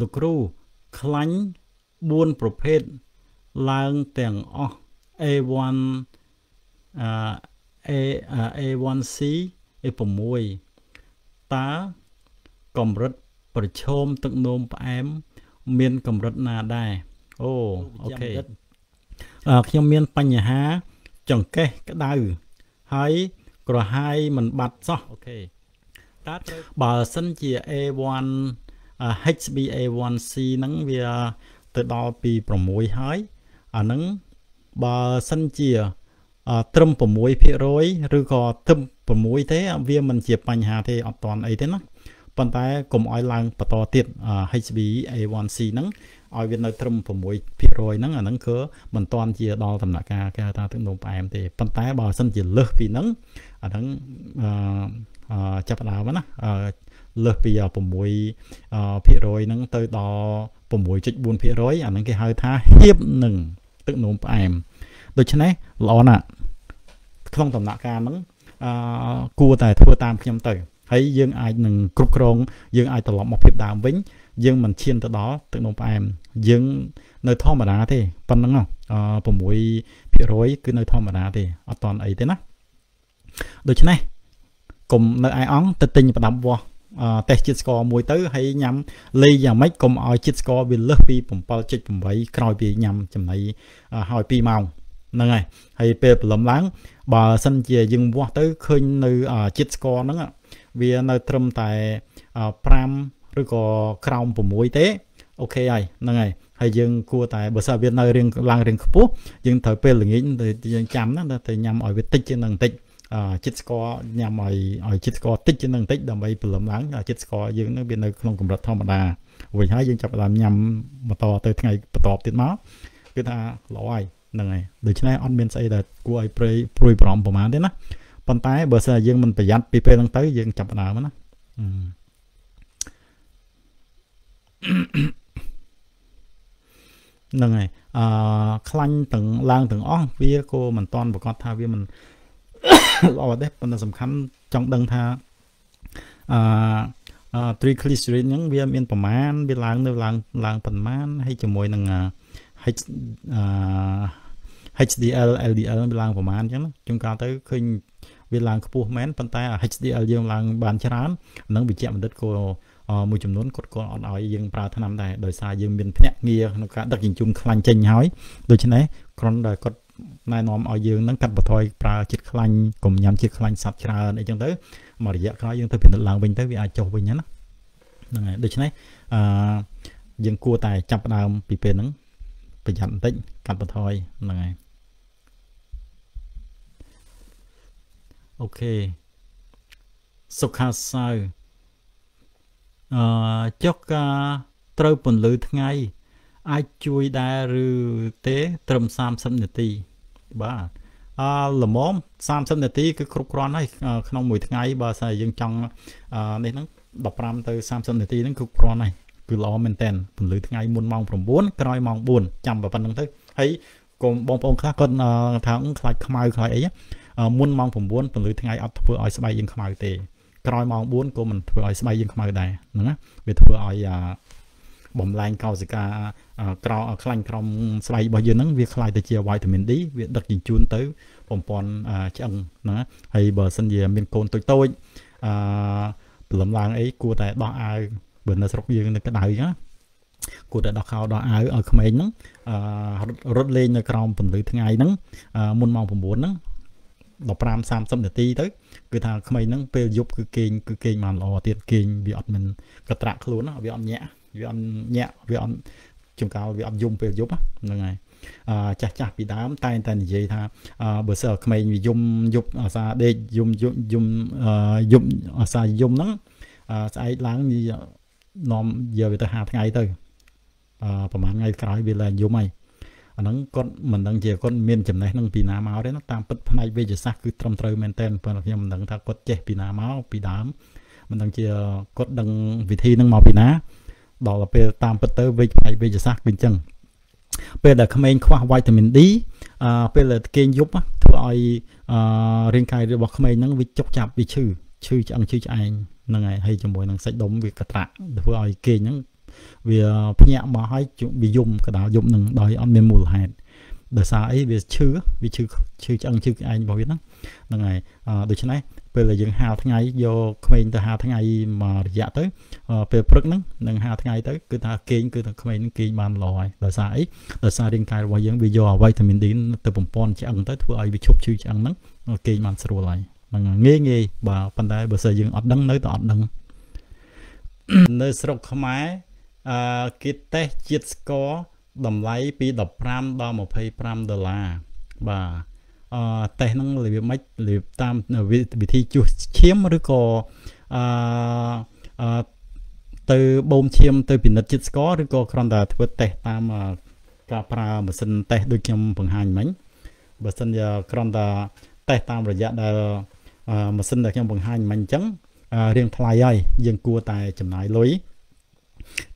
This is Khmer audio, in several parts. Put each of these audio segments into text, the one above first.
លោកគ្រូខ្លាញ់4ប្រភេទឡើងទាំងអស់ A1 អឺ A A1C A6 តើកម្រិតប្រឈមទឹកនោមផ្អែម មានកម្រិតណាដែរអូអូខេអឺខ្ញុំមានបញ្ហាចង្កេះក្តៅហើយក្រហាយមិនបាត់សោះអូខេតើត្រូវបើសិនជា A1 HbA1c ហ្នឹងវាទៅដល់ពី6ហើយអាហ្នឹងបើសិនជាត្រឹម6%ឬក៏ត្រឹម6ទេវាមិនជាបញ្ហាទេអត់តន់អីទេណាប៉ុន្តែកុំឲ្យឡើងបន្តទៀត HbA1c ហ្នឹងឲ្យវានៅត្រឹម6%ហ្នឹងអាហ្នឹងគឺមិនតាន់ជាដល់ដំណាក់កាលគេហៅថាទឹកនោមផ្អែមទេប៉ុន្តែបើសិនជាលើសពីហ្នឹងអាហ្នឹងអឺចាប់ដើមណា លើសពី6%ហ្នឹងទៅដល់6.4%អាហ្នឹងគេហៅថាហៀបនឹងទឹកនោមផ្អែមដូច្នេះល្អណាស់ក្នុងដំណាក់កាលហ្នឹងអឺគួរតែធ្វើតាមខ្ញុំទៅហើយយើងអាចនឹងគ្រប់គ្រងយើងអាចត្រឡប់មកភាពដើមវិញ យើងមិនឈានទៅដល់ទឹកនោមផ្អែមយើងនៅធម្មតាទេប៉ុណ្្នឹងអ6%គឺនៅធម្មតាទេអត់តន់អីទេណាដូច្នេះកុំនៅឯអង្គទៅទិញប្រដាប់វាស់ តេស្តជាតិស្ករមួយទៅហើយញ៉ាំលេយ៉ាងម៉េចកុំឲ្យជាតិស្ករវាលើសពី7.8ក្រោយពីញ៉ាំចំណីហើយ2ម៉ោងហ្នឹងហើយហើយពេលព្រលឹមឡើងបើសិនជាយើងវាស់ទៅឃើញនៅជាតិស្ករហ្នឹងវានៅត្រឹមតែ5ឬក៏ក្រោម6ទេអូខេហើយហ្នឹងហើយហើយយើងគួរតែបើសិនវានៅរៀងឡើងរៀងខ្ពស់យើងត្រូវពេលល្ងាចយើងចាំណាទៅញ៉ាំឲ្យវាតិចជាងនឹងតិច ចិត្តស្ករញ៉ាំឲ្យឲ្យចិត្តស្ករតិចជាងនឹងតិចដើម្បីព្រលឹមឡើងចិត្តស្ករយើងនឹងវានៅក្នុងកម្រិតធម្មតាវិញហើយយើងចាប់ផ្ដើមញ៉ាំបន្តទៅថ្ងៃបន្តទៀតមកគឺថាល្អហើយហ្នឹងហើយដូច្នេះអត់មានស្អីដែលគួរឲ្យព្រួយព្រួយបារម្ភប្រហែលទេណាប៉ុន្តែបើសិនយើងមិនប្រយ័ត្នពីពេលហ្នឹងទៅយើងចាប់ផ្ដើមណាហ្នឹងហើយអឺខ្លាញ់ទាំងឡើងទាំងអស់វាក៏មិនតន់ប្រកាសថាវាមិន ល្អដែរប៉ុន្តែសំខាន់ចង់ដឹងថាអឺ triglyceride ហ្នឹងវាមានប្រមាណវាឡើងនៅឡើងឡើងប្រមាណហើយជាមួយនឹង H អឺ HDL LDL វាឡើងប្រមាណអញ្ចឹងជួនកាលទៅឃើញវាឡើងខ្ពស់មែនប៉ុន្តែ HDL យើងឡើងបានច្រើននឹងវិជ្ជបណ្ឌិតក៏មួយចំនួនគាត់ក៏អត់ឲ្យយើងប្រើថ្នាំដែរដោយសារយើងមានភ្នាក់ងារក្នុងការដឹកជញ្ជូនខ្លាញ់ចេញហើយដូច្នេះគ្រាន់តែគាត់ ណែនាំឲ្យយើងនឹងកាត់បន្ថយប្រើជាតិខ្លាញ់កុំញ៉ាំជាតិខ្លាញ់សត្វច្រើនអីចឹងទៅមួយរយៈក្រោយយើងទៅពិនិត្យឡើងវិញទៅវាអាចចុះវិញណាហ្នឹងហើយដូច្នេះអឺយើងគួរតែចាប់ផ្ដើមពីពេលហ្នឹងប្រយ័ត្នបន្តិចកាត់បន្ថយហ្នឹងហើយអូខេសុខាសៅអឺចុះការត្រូវពន្លឺថ្ងៃ អាចជួយដែរឬទេត្រឹម30នាទីបាទអឺល្មម30នាទីគឺគ្រប់គ្រាន់ហើយក្នុងមួយថ្ងៃបើសិនយើងចង់នេះហ្នឹង15ទៅ30នាទីហ្នឹងគ្រប់គ្រាន់ហើយគឺល្អមែនតើពន្លឺថ្ងៃមុនម៉ោង9ក្រោយម៉ោង4ចាំប៉ុណ្្នឹងទៅហើយកុំបងប្អូនខ្លះគាត់ថាខ្លាចខ្មៅខ្លាចអីមុនម៉ោង9ពន្លឺថ្ងៃអត់ធ្វើឲ្យស្បែកយើងខ្មៅទេក្រោយម៉ោង4ក៏មិនធ្វើឲ្យស្បែកយើងខ្មៅដែរហ្នឹងណាវាធ្វើឲ្យបំលែងកោសិកា ក្រៅខ្លាញ់ក្រំស្បែករបស់យើងហ្នឹងវាคล้ายទៅជាវីតាមីន D វាដឹកជញ្ជូនទៅបំពន់ឆ្អឹងណាហើយបើសិនជាមានកូនតូចតូចអឺព្រលឹមឡើងអីគួរតែដោះអាវបើនៅស្រុកយើងនៅក្តៅណាគួរតែដោះខោដោះអាវឲ្យក្មេងហ្នឹងអឺរត់លេងនៅក្រោមពន្លឺថ្ងៃហ្នឹងមុនម៉ោង9ហ្នឹង15 30នាទីទៅគឺថាក្មេងហ្នឹងពេលយប់គឺគេងគឺគេងបានល្អទៀតគេងវាអត់មិនកត្រាក់ខ្លួនវាអត់ញាក់វាអត់ញាក់វាអត់ ជួនកាលវាអត់យំពេលយប់ហ្នឹងហើយអឺចាស់ចាស់ពីដើមតែងតែនិយាយថាបើសិនក្មេងវាយំយប់អាសាដេកយំយំយំយំអាសាយំហ្នឹងស្អែកឡើងនាំយកវាទៅ5ថ្ងៃទៅអឺប្រហែលថ្ងៃក្រោយវាឡើងយំហើយអាហ្នឹងគាត់មិនដឹងជាគាត់មានចំណេះនឹងពីណាមកទេណាតាមពិតផ្នែកវិទ្យាសាស្ត្រគឺត្រឹមត្រូវមែនតើប៉ុន្តែខ្ញុំមិនដឹងថាគាត់ចេះពីណាមកពីដើមមិនដឹងជាគាត់ដឹងវិធីនឹងមកពីណា ដល់ពេលតាមពិតទៅវិជ្ជាវិទ្យាសាស្ត្រគឺអញ្ចឹងពេលដែលក្មេងខ្វះវីតាមីន D អឺពេលដែលគេងយប់ធ្វើឲ្យអឺរាងកាយរបស់ក្មេងហ្នឹងវាចុកចាប់វាឈឺឈឺឆ្អឹងឈឺឆ្អែងហ្នឹងហើយហើយជាមួយនឹងសាច់ដុំវាកត្រាក់ធ្វើឲ្យគេងហ្នឹងវាភ្ញាក់មកហើយវាយំកដាលយំនឹងដោយអត់មានមូលហេតុ ដោយសារអីវាឈឺវាឈឺឈឺឆ្អឹងឈឺក្អែងរបស់វាហ្នឹងហ្នឹងហើយដូច្នេះពេលដែលយើងហាលថ្ងៃយកក្មេងទៅហាលថ្ងៃមករយៈទៅពេលព្រឹកហ្នឹងនឹងហាលថ្ងៃទៅគឺថាគេងគឺថាក្មេងហ្នឹងគេងបានល្អហើយដោយសារអីដោយសាររាងកាយរបស់យើងវាយកវីតាមីន D ទៅបំពន់ឆ្អឹងទៅធ្វើឲ្យវាឈប់ឈឺឆ្អឹងហ្នឹងគេងបានស្រួលហើយហ្នឹងងាយងាយបាទប៉ុន្តែបើសិនយើងអត់ដឹងនៅតែអត់ដឹងនៅស្រុកខ្មែរអឺគេតេស្តជាតិស្ករ តម្លៃពី15ដល់25ដុល្លារបាទអឺតេស្តហ្នឹងរបៀបម៉េចរបៀបតាមវិធីជួសឈាមឬក៏អឺអឺទៅបូមឈាមទៅពិនិត្យជាតិស្ករឬក៏គ្រាន់តែធ្វើតេស្តតាមការប្រើម៉ាស៊ីនតេស្តដូចខ្ញុំបង្ហាញមិញបើសិនជាគ្រាន់តែតេស្តតាមរយៈដែលម៉ាស៊ីនដែលខ្ញុំបង្ហាញមិញអញ្ចឹងរៀងថ្លៃហើយយើងគួរតែចំណាយលុយ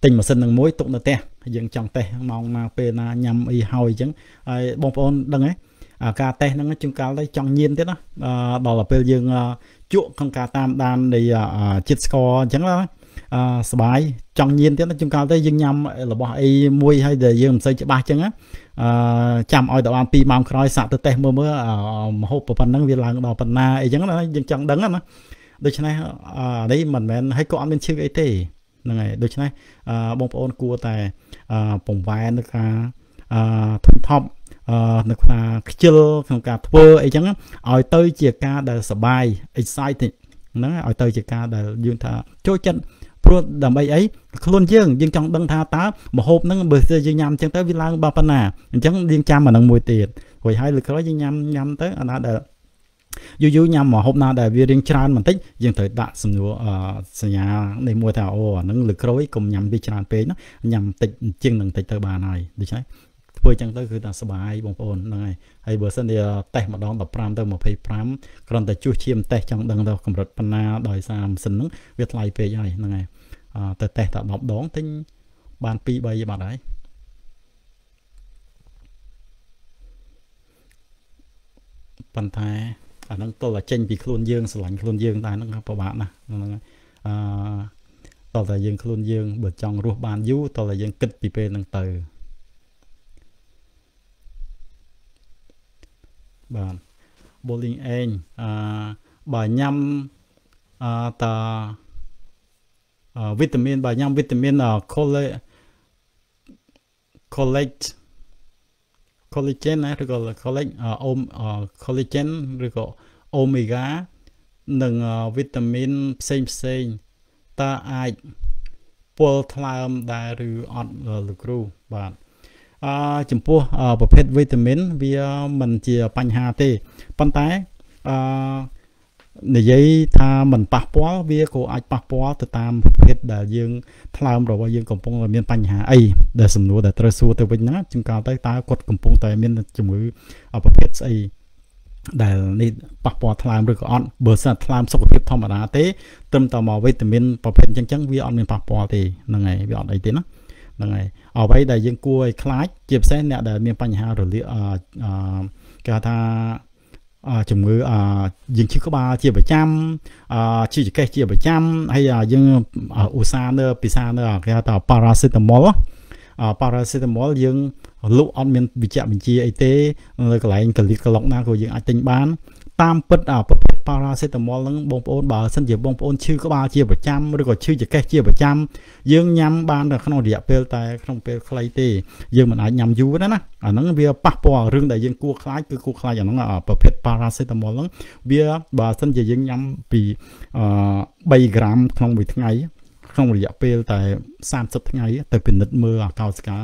ទិញម៉ាស៊ីននឹងមួយទុកនៅផ្ទះយើងចង់តេស្តម៉ោងណាពេលណាញ៉ាំអីហើយអញ្ចឹងហើយបងប្អូនដឹងទេការតេស្តហ្នឹងជួនកាលទៅចង់ញៀនទៀតណាដល់ពេលយើងជក់ក្នុងការតាមដាននៃជាតិស្ករអញ្ចឹងណាអឺសបាយចង់ញៀនទៀតជួនកាលទៅយើងញ៉ាំរបស់អីមួយហើយដែលយើងមិនសូវច្បាស់អញ្ចឹងអឺចាំឲ្យដល់បាន2ម៉ោងក្រោយសាក់ទៅតេស្តមើលមើលមហូបប៉ុណ្ណឹងវាឡើងដល់ប៉ុណ្ណាអីចឹងណាយើងចង់ដឹងណាដូច្នេះអានេះមិនមែនឲ្យក៏អត់មានឈឺអីទេ ហ្នឹងហើយដូច្នេះបងប្អូនគួរតែពង្វែននៅការធំថប់នៅក្នុងខ្ជិលក្នុងការធ្វើអីចឹងឲ្យទៅជាការដែលសបាយ excited ហ្នឹងឲ្យទៅជាការដែលយើងថាចូលចិត្តព្រោះដើម្បីអីខ្លួនយើងយើងចង់ដឹងថាតើម្ហូបហ្នឹងបើយើងញ៉ាំអញ្ចឹងទៅវាឡើងបើប៉ុណ្ណាអញ្ចឹងយើងចាំអាហ្នឹងមួយទៀតរួចហើយលើក្រោយយើងញ៉ាំញ៉ាំទៅអាណាដែល យូរយូរញ៉ាំម្ហូបណាដែលវារៀងច្រើនបន្តិចយើងត្រូវដាក់សំណួរសញ្ញានេះមួយថាអូអាហ្នឹងលើក្រោយកុំញ៉ាំវាច្រើនពេកណាញ៉ាំតិចជាងនឹងតិចទៅបានហើយដូច្នេះធ្វើចឹងទៅគឺថាសុបាយបងប្អូនហ្នឹងហើយហើយបើសិនជាតេស្តម្ដង15ទៅ25គ្រាន់តែជួសឈាមតេស្តចង់ដឹងទៅកម្រិតប៉ុណ្ណាដោយសារម៉ាស៊ីនហ្នឹងវាថ្លៃពេកហើយហ្នឹងហើយទៅតេស្តតែ10ដងទិញបាន2 3បាត់ហើយប៉ុន្តែ អាហ្នឹងតលតែចេញពីខ្លួនយើងស្រឡាញ់ខ្លួនយើងតែហ្នឹងពិបាកណាស់ហ្នឹងអឺតតែយើងខ្លួនយើងបើចង់រស់បានយូរតតែយើងគិតពីពេលហ្នឹងទៅបាទ bowling ឯងអឺបើញ៉ាំអឺតាវីតាមីនបើញ៉ាំវីតាមីន collect collect collagen ណាឬក៏ collect អូម collagen ឬក៏ omega និងវីតាមីនផ្សេងផ្សេងតើអាចពលថ្លើមដែរឬអត់លោកគ្រូបាទអឺចំពោះប្រភេទវីតាមីនវាមិនជាបញ្ហាទេប៉ុន្តែអឺ និយាយថាมันប៉ះពាល់វាក៏អាចប៉ះពាល់ទៅតាមប្រភេទដែលយើងថ្លើមរបស់យើងកំពុងតែមានបញ្ហាអីដែលសំណួរដែលត្រូវសួរទៅវិញហ្នឹងជាងកាលទៅតើគាត់កំពុងតែមានជំងឺប្រភេទស្អីដែលនេះប៉ះពាល់ថ្លើមឬក៏អត់បើសិនថ្លើមសុខភាពធម្មតាទេត្រឹមតែមកវីតាមីនប្រភេទអញ្ចឹងចឹងវាអត់មានប៉ះពាល់ទេហ្នឹងហើយវាអត់អីទេណាហ្នឹងហើយអ្វីដែលយើងគួរឲ្យខ្លាចជាពិសេសអ្នកដែលមានបញ្ហារលាកអឺគេថា ជំងឺយើងឈឺក្បាលជាប្រចាំឈឺចង្កេះជាប្រចាំហើយយើងឧស្សាហ៍នៅពិសានៅគេហៅថា paracetamol paracetamol យើងលក់អត់មានវិជ្ជបញ្ជាអីទេនៅកន្លែងកលិកកឡុកណាក៏យើងអាចទិញបាន តាមពិតប្រភេទប៉ារ៉ាសេតាមុលហ្នឹងបងប្អូនបើសិនជាបងប្អូនឈឺក្បាលជាប្រចាំឬក៏ឈឺចង្កេះជាប្រចាំយើងញ៉ាំបានតែក្នុងរយៈពេលតែក្នុងពេលខ្លីទេយើងមិនអាចញ៉ាំយូរណាណាអាហ្នឹងវាប៉ះពាល់រឿងដែលយើងគួរខ្លាចគឺគួរខ្លាចអាហ្នឹងប្រភេទប៉ារ៉ាសេតាមុលហ្នឹងវាបើសិនជាយើងញ៉ាំពី3ក្រាមក្នុងមួយថ្ងៃក្នុងរយៈពេលតែ30ថ្ងៃទៅពិនិត្យមើលអាកោសិកា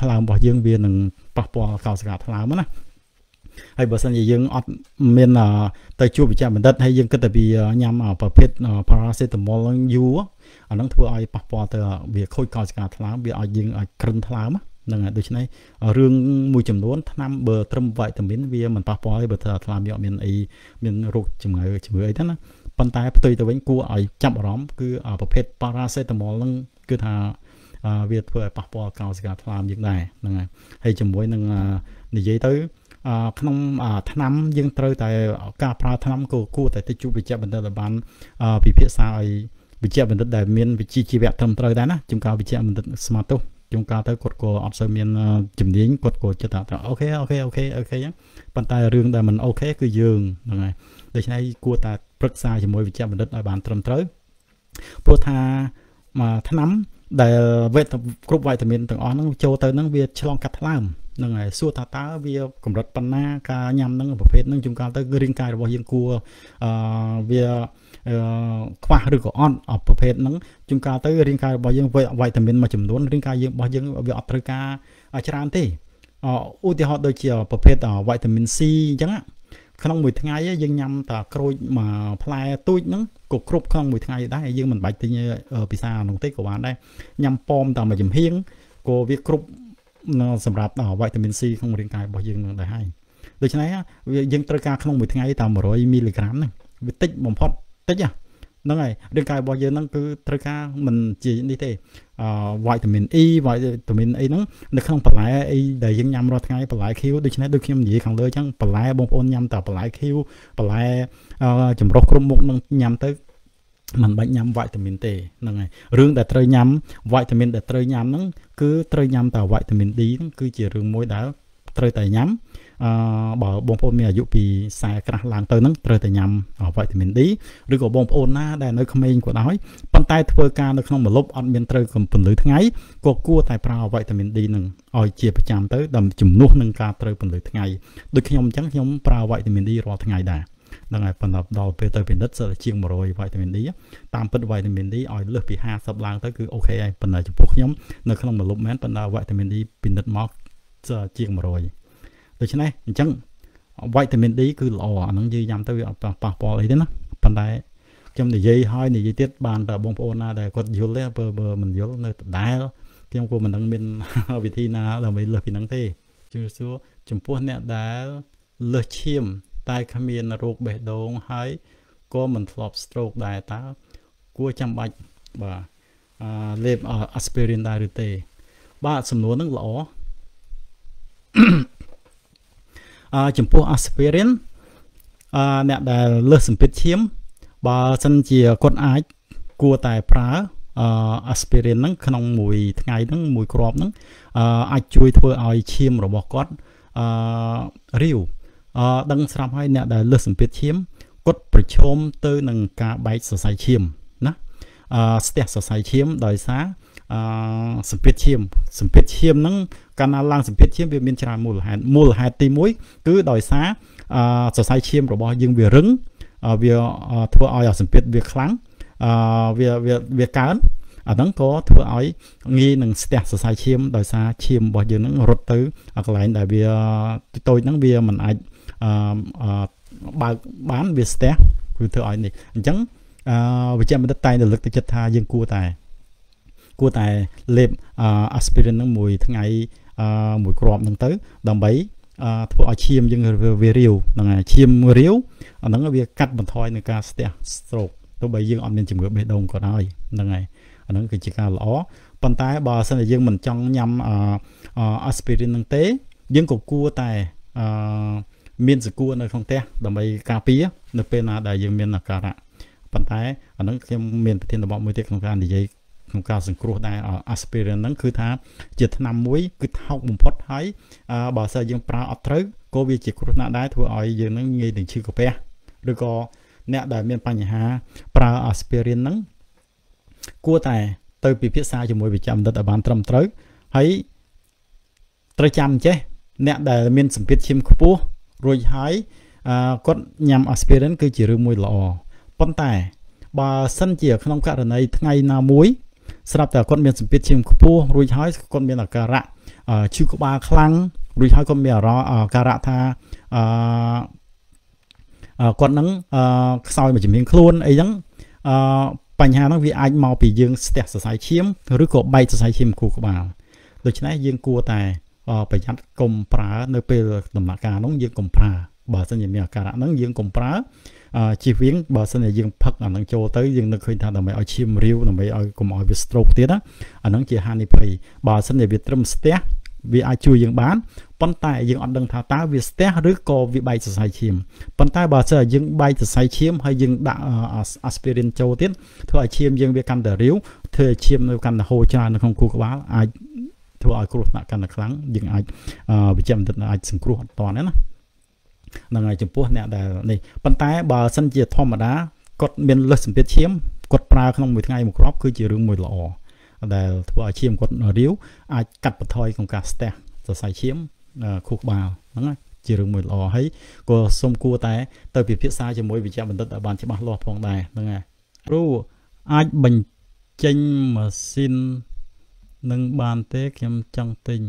ថ្លើមរបស់យើងវានឹងប៉ះពាល់កោសិកាថ្លើមណា ហើយបើសិនជាយើងអត់មានទៅជួបវិជ្ជាបណ្ឌិតហើយយើងគិតតែពីញ៉ាំប្រភេទ paracetamol យូរអានឹងធ្វើឲ្យប៉ះពាល់ទៅវាខូចកោសិកាថ្លើមវាឲ្យយើងឲ្យក្រឹនថ្លើមហ្នឹងហើយដូច្នេះរឿងមួយចំនួនថ្នាំបើត្រឹមវីតាមីនវាមិនប៉ះពាល់ទេបើថាថ្លើមវាអត់មានអីមានរោគជំងឺជំងឺអីទេណាប៉ុន្តែផ្ទុយទៅវិញគួរឲ្យចាប់អារម្មណ៍គឺប្រភេទ paracetamol ហ្នឹងគឺថាវាធ្វើឲ្យប៉ះពាល់កោសិកាថ្លើមយើងដែរហ្នឹងហើយហើយជាមួយនឹងនិយាយទៅ ក្នុងឆ្នាំយើងត្រូវតែការប្រើថ្នាំក៏គួរតែទៅជួបវេជ្ជបណ្ឌិតបានពិភាក្សាឲ្យវេជ្ជបណ្ឌិតដែលមានវិជ្ជាជីវៈត្រឹមត្រូវដែរណាជួនកាលវេជ្ជបណ្ឌិតសុំទោសជួនកាលទៅគាត់ក៏អត់សូវមានជំនាញគាត់ក៏ចិត្តថា OK OK OK OK អញ្ចឹងប៉ុន្តែរឿងដែលមិន OK គឺយើងហ្នឹងហើយដូច្នេះគួរតែប្រឹក្សាជាមួយវេជ្ជបណ្ឌិតឲ្យបានត្រឹមត្រូវព្រោះថាមួយថ្នាំដែលវេទគ្រប់វីតាមីនទាំងអស់ហ្នឹងចូលទៅហ្នឹងវាឆ្លងកាត់ថ្លើមហ្នឹងហើយសួរថាតើវាកម្រិតប៉ុណ្ណាការញ៉ាំហ្នឹងប្រភេទហ្នឹងជួនកាលទៅរាងកាយរបស់យើងគួរអឺវាខ្វះឬក៏អត់ប្រភេទហ្នឹងជួនកាលទៅរាងកាយរបស់យើងវីតាមីនមួយចំនួនរាងកាយយើងរបស់យើងវាអត់ត្រូវការច្រើនទេឧទាហរណ៍ដូចជាប្រភេទវីតាមីន C អញ្ចឹងក្នុងមួយថ្ងៃយើងញ៉ាំតែក្រូចមួយផ្លែទូចហ្នឹងក៏គ្រប់ក្នុងមួយថ្ងៃដែរយើងមិនបាច់ទិញពិសាក្នុងទេក៏បានដែរញ៉ាំប៉មតែមួយចំហៀងក៏វាគ្រប់ សម្រាប់វីតាមីន C ក្នុងរាងកាយរបស់យើងនឹងដែរហើយដូច្នេះយើងត្រូវការក្នុងមួយថ្ងៃតែ100មីលីក្រាមហ្នឹងវាតិចបំផុតតិចហ្នឹងហើយរាងកាយរបស់យើងហ្នឹងគឺត្រូវការមិនជានេះទេអឺវីតាមីន E វីតាមីនអីហ្នឹងនៅក្នុងបន្លែអីដែលយើងញ៉ាំរាល់ថ្ងៃបន្លែខៀវដូច្នេះដូចខ្ញុំនិយាយខាងលើអញ្ចឹងបន្លែបងប្អូនញ៉ាំតែបន្លែខៀវបន្លែចម្រុះគ្រប់មុខនឹងញ៉ាំទៅ มันបាច់ញ៉ាំវីតាមីនទេហ្នឹងហើយរឿងដែលត្រូវញ៉ាំវីតាមីនដែលត្រូវញ៉ាំហ្នឹងគឺត្រូវញ៉ាំតែវីតាមីន D ហ្នឹងគឺជារឿងមួយដែលត្រូវតែញ៉ាំអឺបើបងប្អូនមានអាយុពី40ក្រាស់ឡើងទៅហ្នឹងត្រូវតែញ៉ាំវីតាមីន D ឬក៏បងប្អូនណាដែលនៅក្មេងក៏ដោយប៉ុន្តែធ្វើការនៅក្នុងម្លប់អត់មានត្រូវកំពន្លឺថ្ងៃក៏គួរតែប្រើវីតាមីន D ហ្នឹងឲ្យជាប្រចាំទៅដើម្បីជំនួសនឹងការត្រូវពន្លឺថ្ងៃដូចខ្ញុំអញ្ចឹងខ្ញុំប្រើវីតាមីន D រាល់ថ្ងៃដែរ ហ្នឹងហើយប៉ុន្តែដល់ពេលទៅពិនិត្យសិតជាង100វីតាមីន D តាមពិតវីតាមីន D ឲ្យលើសពី50ឡើងទៅគឺអូខេហើយប៉ុន្តែចំពោះខ្ញុំនៅក្នុងម្លប់មែនប៉ុន្តែវីតាមីន D ពិនិត្យមកជាង100ដូច្នេះអញ្ចឹងវីតាមីន D គឺល្អអាហ្នឹងយើងញ៉ាំទៅវាអត់ប៉ះពាល់អីទេណាប៉ុន្តែខ្ញុំនិយាយហើយនិយាយទៀតបានតែបងប្អូនណាដែលគាត់យល់ទេបើបើមិនយល់នៅដដែលខ្ញុំក៏មិនដឹងមានវិធីណាដើម្បីលើសពីហ្នឹងទេជឿសួរចំពោះអ្នកដែលលើសឈាម តែគ្មានរោគបេះដូងហើយក៏មិនធ្លាប់ stroke ដែរតើគួរចាំបាច់បាទអឺលេប aspirin ដែរឬទេ បាទសំណួរហ្នឹងល្អចំពោះ aspirin អ្នកដែលលើសសម្ពាធឈាមបើសិនជាគាត់អាចគួរតែប្រើ aspirin ហ្នឹងក្នុងមួយថ្ងៃហ្នឹងមួយគ្រាប់ហ្នឹងអាចជួយធ្វើឲ្យឈាមរបស់គាត់អឺរាវអឺ ដឹងស្រាប់ហើយអ្នកដែលលើសសម្ពាធឈាមគាត់ប្រឈមទៅនឹងការបែកសរសៃឈាមណាអឺស្ទះសរសៃឈាមដោយសារអឺសម្ពាធឈាមសម្ពាធឈាមហ្នឹងកាលណាឡើងសម្ពាធឈាមវាមានច្រើនមូលហេតុមូលហេតុទី1គឺដោយសារអឺសរសៃឈាមរបស់យើងវារឹងវាធ្វើឲ្យសម្ពាធវាខ្លាំងអឺវាវាវាកើនអាហ្នឹងក៏ធ្វើឲ្យងាយនឹងស្ទះសរសៃឈាមដោយសារឈាមរបស់យើងហ្នឹងរត់ទៅកន្លែងដែលវាតូចហ្នឹងវាមិនអាច អឺបើកបានវាស្ទះគឺធ្វើឲ្យនេះអញ្ចឹងអឺវិជ្ជាបណ្ឌិតតែងតែលើកទឹកចិត្តថាយើងគួរតែគួរតែលេបអាស្ពីរិនហ្នឹងមួយថ្ងៃមួយគ្រាប់ហ្នឹងទៅ ដើម្បីធ្វើឲ្យឈាមយើងវារាវហ្នឹងហើយឈាមរាវអាហ្នឹងវាកាត់បន្ថយនឹងការស្ទះ stroke ទោះបីយើងអត់មានជំងឺបេះដូងក៏ដោយហ្នឹងហើយអាហ្នឹងគឺជាការល្អប៉ុន្តែបើសិនជាយើងមិនចង់ញ៉ាំអាស្ពីរិនហ្នឹងទេ យើងក៏គួរតែអឺ មានសកួរនៅក្នុងផ្ទះដើម្បីការពារនៅពេលណាដែលយើងមានអាការៈប៉ុន្តែអាហ្នឹងខ្ញុំមានប្រធានបទមួយទៀតក្នុងការនិយាយក្នុងការសង្គ្រោះដែរ aspirin ហ្នឹងគឺថាជាថ្នាំមួយគឺថោកបំផុតហើយបើសិនយើងប្រើអត់ត្រូវក៏វាជាគ្រោះថ្នាក់ដែរធ្វើឲ្យយើងនឹងងាយនឹងឈឺកាពះឬក៏អ្នកដែលមានបញ្ហាប្រើ aspirin ហ្នឹងគួរតែទៅពិភាក្សាជាមួយវិជ្ជាបណ្ឌិតឲ្យបានត្រឹមត្រូវហើយត្រូវចាំចេះអ្នកដែលមានសម្ពាធឈាមខ្ពស់ រួចហើយគាត់ញ៉ាំ aspirin គឺជារឿងមួយល្អប៉ុន្តែបើសិនជាក្នុងករណីថ្ងៃណាមួយស្រាប់តែគាត់មានសម្ពាធឈាមខ្ពស់រួចហើយគាត់មានអាការៈឈឺក្បាលខ្លាំងរួចហើយគាត់មានអាការៈថាអឺគាត់នឹងខ្សោយមួយជំនាញខ្លួនអីចឹងអឺបញ្ហាហ្នឹងវាអាចមកពីយើងស្ទះសរសៃឈាមឬក៏បែកសរសៃឈាមគូក្បាលដូច្នេះយើងគួរតែ ប្រយ័ត្នកុំប្រើនៅពេលដំណាក់កាលនោះយើងកុំប្រើបើសិនជាមានអាការៈហ្នឹងយើងកុំប្រើជៀសវាងបើសិនជាយើងផឹកអានឹងចូលទៅយើងនឹកឃើញថាដើម្បីឲ្យឈាមរាវដើម្បីឲ្យកុំឲ្យវា stroke ទៀតណាអានឹងជាហានិភ័យបើសិនជាវាត្រឹមស្ទះវាអាចជួយយើងបានប៉ុន្តែយើងអត់ដឹងថាតើវាស្ទះឬក៏វាបែកសរសៃឈាមប៉ុន្តែបើសិនយើងបែកសរសៃឈាមហើយយើងដាក់អាស្ពីរីនចូលទៀតធ្វើឲ្យឈាមយើងវាកាន់តែរាវធ្វើឲ្យឈាមនៅកាន់តែហូរច្រើននៅក្នុងខួរក្បាលអាច ធ្វើឲ្យគ្រោះថ្នាក់កាន់តែខ្លាំងយើងអាចវិជ្ជាបណ្ឌិតអាចសង្គ្រោះអត់តាន់ណាហ្នឹងហើយចំពោះអ្នកដែលនេះប៉ុន្តែបើសិនជាធម្មតាគាត់មានលឹះសម្ពាធឈាមគាត់ប្រើក្នុងមួយថ្ងៃមួយគ្រាប់គឺជារឿងមួយល្អដែលធ្វើឲ្យឈាមគាត់រាវអាចកាត់បន្ថយក្នុងការស្ទះសរសៃឈាមខួរក្បាលហ្នឹងជារឿងមួយល្អហើយក៏សូមគួរតែទៅពិភាក្សាជាមួយវិជ្ជាបណ្ឌិតឲ្យបានច្បាស់លាស់ផងដែរហ្នឹងហើយព្រោះអាចបញ្ចេញម៉ាស៊ីន នឹងបានទេខ្ញុំចង់ទិញ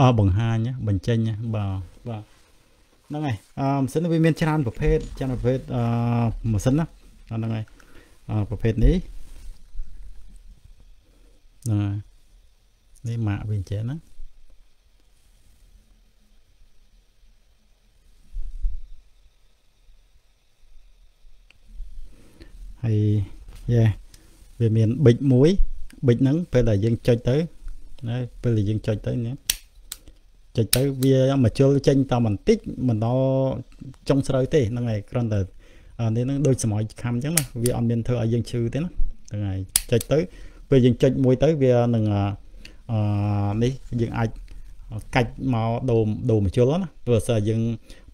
អើបង្ហាញបញ្ចេញបាទបាទហ្នឹងហើយអឺម៉ាស៊ីនវាមានច្រើនប្រភេទច្រើនប្រភេទអឺម៉ាស៊ីនណាហ្នឹងហើយអឺប្រភេទនេះហ្នឹងហើយនេះម៉ាកវាអញ្ចឹងណាហើយយេវាមានប៊ិចមួយ ប៊ិចហ្នឹងពេលដែលយើងចុចទៅណាពេលដែលយើងចុចទៅនេះចុចទៅវាមកជុលចេញតែបន្តិចមិនដល់ចុងស្រូវទេហ្នឹងហើយគ្រាន់តែនេះហ្នឹងដូចសម័យខំអញ្ចឹងណាវាអត់មានធ្វើឲ្យយើងឈឺទេណាហ្នឹងហើយចុចទៅពេលយើងចុចមួយទៅវានឹងអឺនេះយើងអាចកាច់មកដូរដូរមជុលណាព្រោះបើយើង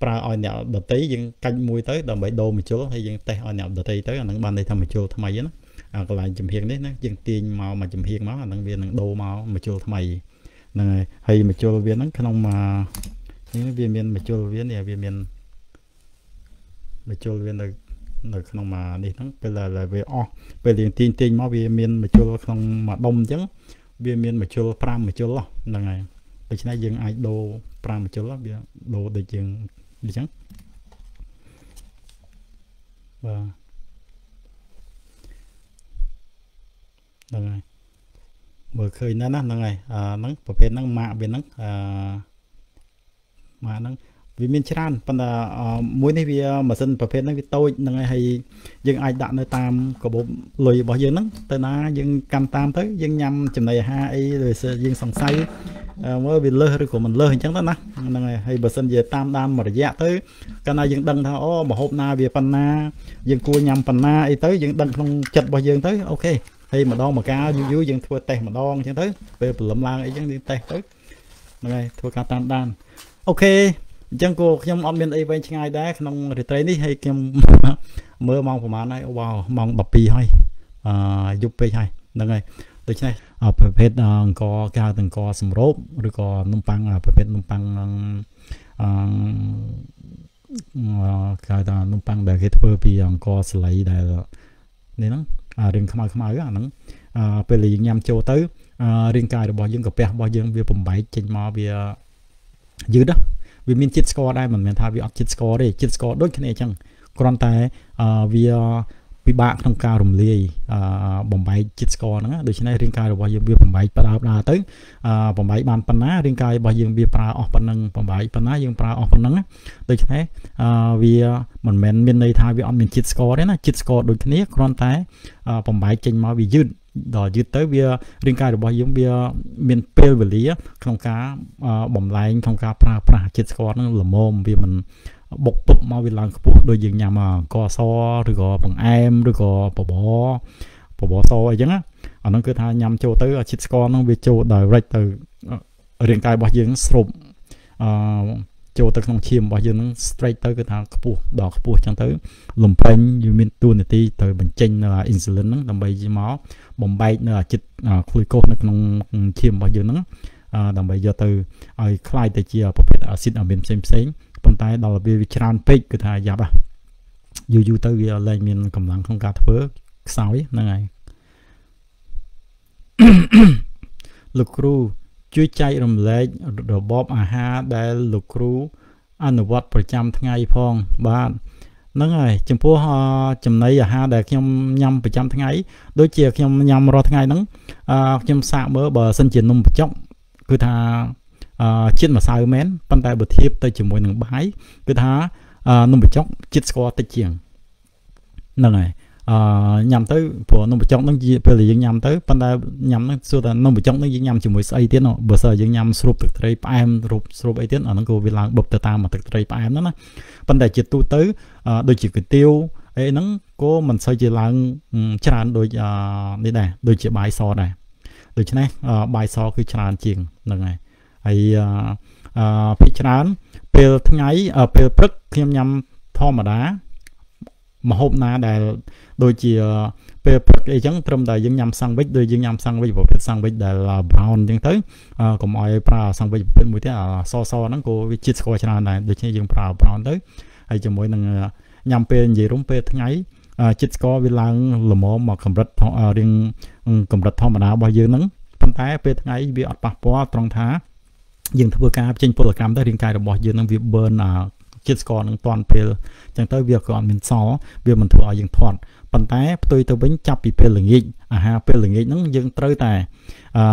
ប្រើឲ្យអ្នកដតីយើងកាច់មួយទៅដើម្បីដូរមជុលហើយយើងតេស្តឲ្យអ្នកដតីទៅអានឹងបានន័យថាមជុលថ្មីណាអា កន្លែងចំហៀងនេះណាយើងទាញមកមកចំហៀងមកអានឹងវានឹងដូរមកមជុលថ្មីហ្នឹងហើយហើយមជុលវាហ្នឹងក្នុងមកនេះវាមានមជុលវានេះវាមានមជុលវានៅនៅក្នុងមកនេះហ្នឹងពេលដែលវាអស់ពេលយើងទាញទាញមកវាមានមជុលក្នុងមួយដុំអញ្ចឹងវាមានមជុល5មជុលហ្នឹងហើយដូច្នេះយើងអាចដូរ5មជុលវាដូរដូចយើងអញ្ចឹងបាទ ហ្នឹងហើយមើលឃើញណាស់ហ្នឹងហើយអាហ្នឹងប្រភេទហ្នឹងម៉ាកវាហ្នឹងអឺម៉ាកហ្នឹងវាមានច្រើនប៉ុន្តែមួយនេះវាម៉ាស៊ីនប្រភេទហ្នឹងវាតូចហ្នឹងហើយយើងអាចដាក់នៅតាមកាបូបលុយរបស់យើងហ្នឹងទៅណាយើងកាន់តាមទៅយើងញ៉ាំចំណីអាហារអីដោយសារយើងសង្ស័យមើលវាលើសឬក៏មិនលើសអញ្ចឹងទៅណាហ្នឹងហើយហើយបើសិនជាតាមដានមួយរយៈទៅកាលណាយើងដឹងថាអូមហូបណាវាប៉ុណ្ណាយើងគួរញ៉ាំប៉ុណ្ណាអីទៅយើងដឹងក្នុងចិត្តរបស់យើងទៅអូខេ ហើយម្ដងមកកាលយូរយូរយើងធ្វើតេស្តម្ដងអញ្ចឹងទៅពេលព្រលឹមឡើងអីចឹងយើងតេស្តទៅហ្នឹងហើយធ្វើការតាមដានអូខេអញ្ចឹងក៏ខ្ញុំអត់មានអីវែងឆ្ងាយដែរក្នុងរាត្រីនេះហើយខ្ញុំមើលម៉ោងប្រហែលហើយវ៉ាម៉ោង12ហើយអឺយប់ពេកហើយហ្នឹងហើយដូច្នេះប្រភេទអង្គកៅអង្គសម្រូបឬក៏នំប៉័ងប្រភេទនំប៉័ងអឺគេថានំប៉័ងដែលគេធ្វើពីអង្គស្លៃដែលនេះហ្នឹង រឿងខ្មៅខ្មៅអាហ្នឹងពេលយើងញ៉ាំចូលទៅរាងកាយរបស់យើងកាពះរបស់យើងវាបំបែកចេញមកវាយឺតវាមានជាតិស្ករដែរមិនមែនថាវាអត់ជាតិស្ករទេជាតិស្ករដូចគ្នាអញ្ចឹងគ្រាន់តែវា ពិបាកក្នុងការរំលាយបំបែកជាតិស្ករហ្នឹងដូច្នេះរាងកាយរបស់យើងវាបំបែកបដើបដើរទៅបំបែកបានប៉ុណ្ណារាងកាយរបស់យើងវាប្រើអស់ប៉ុណ្ណឹងបំបែកប៉ុណ្ណាយើងប្រើអស់ប៉ុណ្ណឹងដូច្នេះវាមិនមែនមានន័យថាវាអត់មានជាតិស្ករទេណាជាតិស្ករដូចគ្នាគ្រាន់តែបំបែកចេញមកវាយឺតដល់យឺតទៅវារាងកាយរបស់យើងវាមានពេលវេលា ក្នុងការបំលែងក្នុងការប្រើប្រាស់ជាតិស្ករហ្នឹងល្មមវាមិន បុកពុកមកវាឡើងខ្ពស់ដូចយើងញ៉ាំអង្គសឬក៏បង្អែមឬក៏បបរបបរសអីចឹងអាហ្នឹងគឺថាញ៉ាំចូលទៅជាតិស្ករហ្នឹងវាចូល direct ទៅរាងកាយរបស់យើងស្រូបអឺចូលទៅក្នុងឈាមរបស់យើងហ្នឹង straight ទៅគឺថាខ្ពស់ដល់ខ្ពស់ចឹងទៅលំពេញវាមានតួនាទីទៅបញ្ចេញនៅ insulin ហ្នឹងដើម្បីមកបំបែកនៅអាជាតិ glucose នៅក្នុងឈាមរបស់យើងហ្នឹងដើម្បីយកទៅឲ្យคล้ายទៅជាប្រភេទអាស៊ីតអាមីនផ្សេងផ្សេង ប៉ុន្តែដល់វាវាច្រើនពេកគឺថាយ៉ាប់យូរយូរទៅវាលែងមានកម្លាំងក្នុងការធ្វើខ្សោយហ្នឹងហើយលោកគ្រូជួយចែករំលែករបបអាហារដែលលោកគ្រូអនុវត្តប្រចាំថ្ងៃផងបាទហ្នឹងហើយចំពោះចំណីអាហារដែលខ្ញុំញ៉ាំប្រចាំថ្ងៃ ដូចជាខ្ញុំញ៉ាំរាល់ថ្ងៃហ្នឹងខ្ញុំសាកមើលបើសិនជានំបញ្ចុកគឺថា ជាតិម្សៅមែនប៉ុន្តែបើធៀបទៅជាមួយនឹងបាយគឺថានំបញ្ចុកជាតិស្ករតិចជាងហ្នឹងហើយអឺញ៉ាំទៅព្រោះនំបញ្ចុកហ្នឹងពេលដែលយើងញ៉ាំទៅប៉ុន្តែញ៉ាំហ្នឹងសួរថានំបញ្ចុកហ្នឹងយើងញ៉ាំជាមួយស្អីទៀតបើសិនយើងញ៉ាំស្រូបទឹកត្រីផ្អែមរូបស្រូបអីទៀតអាហ្នឹងក៏វាឡើងបុបទៅតាមទឹកត្រីផ្អែមហ្នឹងណាប៉ុន្តែជាទូទៅដូចជាគុយទាវអីហ្នឹងក៏មិនសូវជាឡើងច្រើនដូចនេះដែរដូចជាបាយសដែរដូច្នេះបាយសគឺច្រើនជាងហ្នឹងហើយ ហើយអឺភាគច្រើន ពេលថ្ងៃពេលព្រឹកខ្ញុំញ៉ាំធម្មតាមហូបណាដែលដូចជាពេលព្រឹកអីចឹងត្រឹមតែយើងញ៉ាំសាំងវិចដូចយើងញ៉ាំសាំងវិចប្រភេទសាំងវិចដែល brown អញ្ចឹងទៅកុំឲ្យប្រើសាំងវិចប្រភេទមួយទៀតសសហ្នឹងក៏វាជាតិស្ករច្រើនដែរដូច្នេះយើងប្រើ brown ទៅហើយជាមួយនឹងញ៉ាំពេលនិយាយរំពេលថ្ងៃជាតិស្ករវាឡើងល្មមមកកម្រិតរៀងកម្រិតធម្មតារបស់យើងហ្នឹងប៉ុន្តែពេលថ្ងៃវាអត់ប៉ះពាល់ត្រង់ថា យើងធ្វើការចេញពលកម្មទៅរាងកាយរបស់យើងនឹងវា burn ជាតិស្ករនឹងតាន់ពេលអញ្ចឹងទៅវាក៏អត់មានសល់វាមិនធ្វើឲ្យយើងធាត់ប៉ុន្តែផ្ទុយទៅវិញចាប់ពីពេលល្ងាចអាហារពេលល្ងាចហ្នឹងយើងត្រូវតែអឺ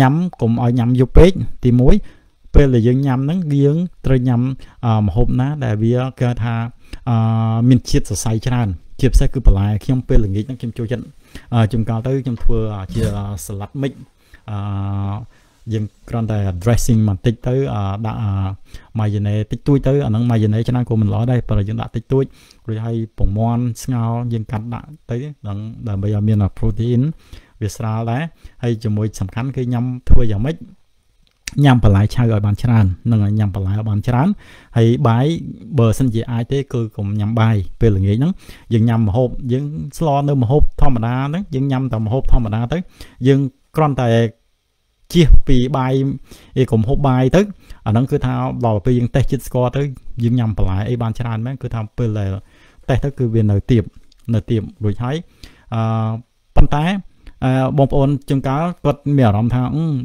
ញ៉ាំកុំឲ្យញ៉ាំយប់ពេកទី1ពេលដែលយើងញ៉ាំហ្នឹងយើងត្រូវញ៉ាំម្ហូបណា ដែលវាគេថាអឺមានជាតិសរសៃច្រើនជាពិសេសគឺបន្លែខ្ញុំពេលល្ងាចហ្នឹងខ្ញុំចូលចិត្តជំកាលទៅខ្ញុំធ្វើជាសាឡាត់មិចអឺ យើងគ្រាន់តែ dressing បន្តិចទៅដាក់ mayonnaise តិចតួចទៅអាហ្នឹង mayonnaise ច្រើនក៏មិនល្អដែរប៉ុន្តែយើងដាក់តិចតួចរួចហើយពងមាន់ស្ងោរយើងកាត់ដាក់ទៅដល់ដើម្បីឲ្យមាន protein វាស្រាលដែរហើយជាមួយសំខាន់គឺញ៉ាំធ្វើយ៉ាងម៉េចញ៉ាំបន្លែឆៅឲ្យបានច្រើននឹងញ៉ាំបន្លែឲ្យបានច្រើនហើយបាយបើសិនជាអាចទេគឺកុំញ៉ាំបាយពេលល្ងាចហ្នឹងយើងញ៉ាំម្ហូបយើងស្លនៅម្ហូបធម្មតាហ្នឹងយើងញ៉ាំតែម្ហូបធម្មតាទៅយើងគ្រាន់តែ ជៀសពីបាយអីកុំហូបបាយទៅអាហ្នឹងគឺថាដល់ពេលយើងតេស្តជាតិស្ករទៅយើងញ៉ាំបន្លែអីបានច្រើនមែនគឺថាពេលដែលតេស្តទៅគឺវានៅទៀបនៅទៀបរួចហើយអឺប៉ុន្តែបងប្អូនជាងកាលគាត់មានអារម្មណ៍ថា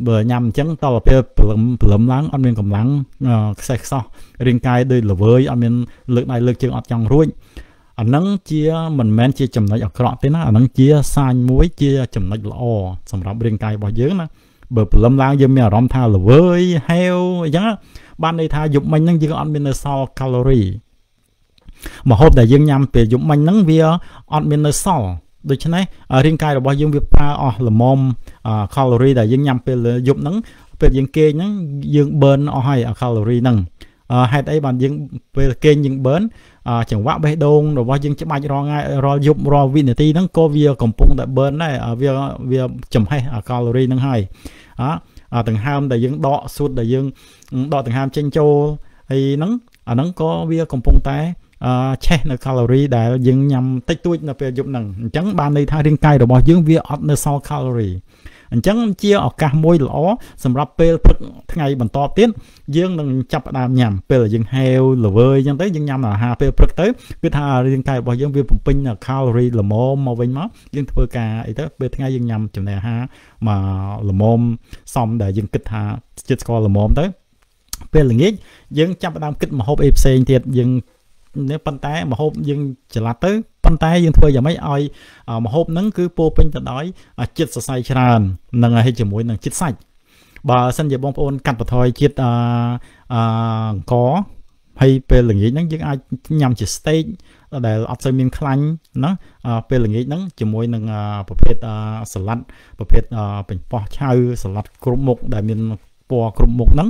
បើញ៉ាំអញ្ចឹងតទៅពេលព្រលឹមព្រលឹមឡើងអត់មានកម្លាំងខ្សេះខ្សោះរាងកាយដូចល្វើយអត់មានលើកដៃលើកជើងអត់ចង់រួចអានឹងជាមិនមែនជាចំណុចអាក្រក់ទេណាអានឹងជាសាញមួយជាចំណុចល្អសម្រាប់រាងកាយរបស់យើងណា បើព្រលឹមឡើងយើងមានអារម្មណ៍ថាល្វើយហេវអញ្ចឹងបានន័យថាយប់មិញហ្នឹងយើងអត់មាននៅសល់កាឡូរីម្ហូបដែលយើងញ៉ាំពេលយប់មិញហ្នឹងវាអត់មាននៅសល់ដូច្នេះរាងកាយរបស់យើងវាប្រើអស់ល្មមកាឡូរីដែលយើងញ៉ាំពេលយប់ហ្នឹងពេលយើងគេងហ្នឹងយើង burn អស់ហើយកាឡូរីហ្នឹង ហេតុអីបានយើងពេលគេងយើង burn ចង្វាក់បេះដូងរបស់យើងច្បាច់រាល់ថ្ងៃរាល់យប់រាល់វិនាទីហ្នឹងក៏វាកំពុងតែ burn ដែរវាវាចំហេះកាឡូរីហ្នឹងហើយអដង្ហើមដែលយើងដកស៊ុតដែលយើងដកដង្ហើមចេញចូលហើយហ្នឹងអាហ្នឹងក៏វាកំពុងតែអឺឆេះនៅកាឡូរីដែលយើងញ៉ាំតិចតួចនៅពេលយប់ហ្នឹងអញ្ចឹងបានន័យថារាងកាយរបស់យើងវាអត់នៅសល់កាឡូរី អញ្ចឹងជាឱកាសមួយល្អសម្រាប់ពេលព្រឹកថ្ងៃបន្តទៀតយើងនឹងចាប់ផ្ដើមញ៉ាំពេលយើងហេវល្វើយអញ្ចឹងទៅយើងញ៉ាំអាហារពេលព្រឹកទៅគឺថារាងកាយរបស់យើងវាបំពេញកាឡូរីល្មមមកវិញមកយើងធ្វើការអីទៅពេលថ្ងៃយើងញ៉ាំចំណីអាហារមកល្មមសមដែលយើងគិតថាចិត្តស្គាល់ល្មមទៅពេលល្ងាចយើងចាប់ផ្ដើមគិតម្ហូបអីផ្សេងទៀតយើងនេះប៉ុន្តែមហូបយើងច្រឡាត់ទៅ ប៉ុន្តែយើងធ្វើយ៉ាងម៉េចឲ្យមហូបហ្នឹងគឺពោពេញទៅដោយជាតិសរសៃច្រើននឹងឲ្យជាមួយនឹងជាតិសាច់បើសិនជាបងប្អូនកាត់បន្ថយជាតិអឺអង្គហើយពេលល្ងាចហ្នឹងយើងអាចញ៉ាំជា steak ដែលអត់សូវមានខ្លាញ់ណាពេលល្ងាចហ្នឹងជាមួយនឹងប្រភេទសាឡាត់ប្រភេទប៉េងប៉ោះឆៅសាឡាត់គ្រប់មុខដែលមាន ពណ៌គ្រប់មុខហ្នឹង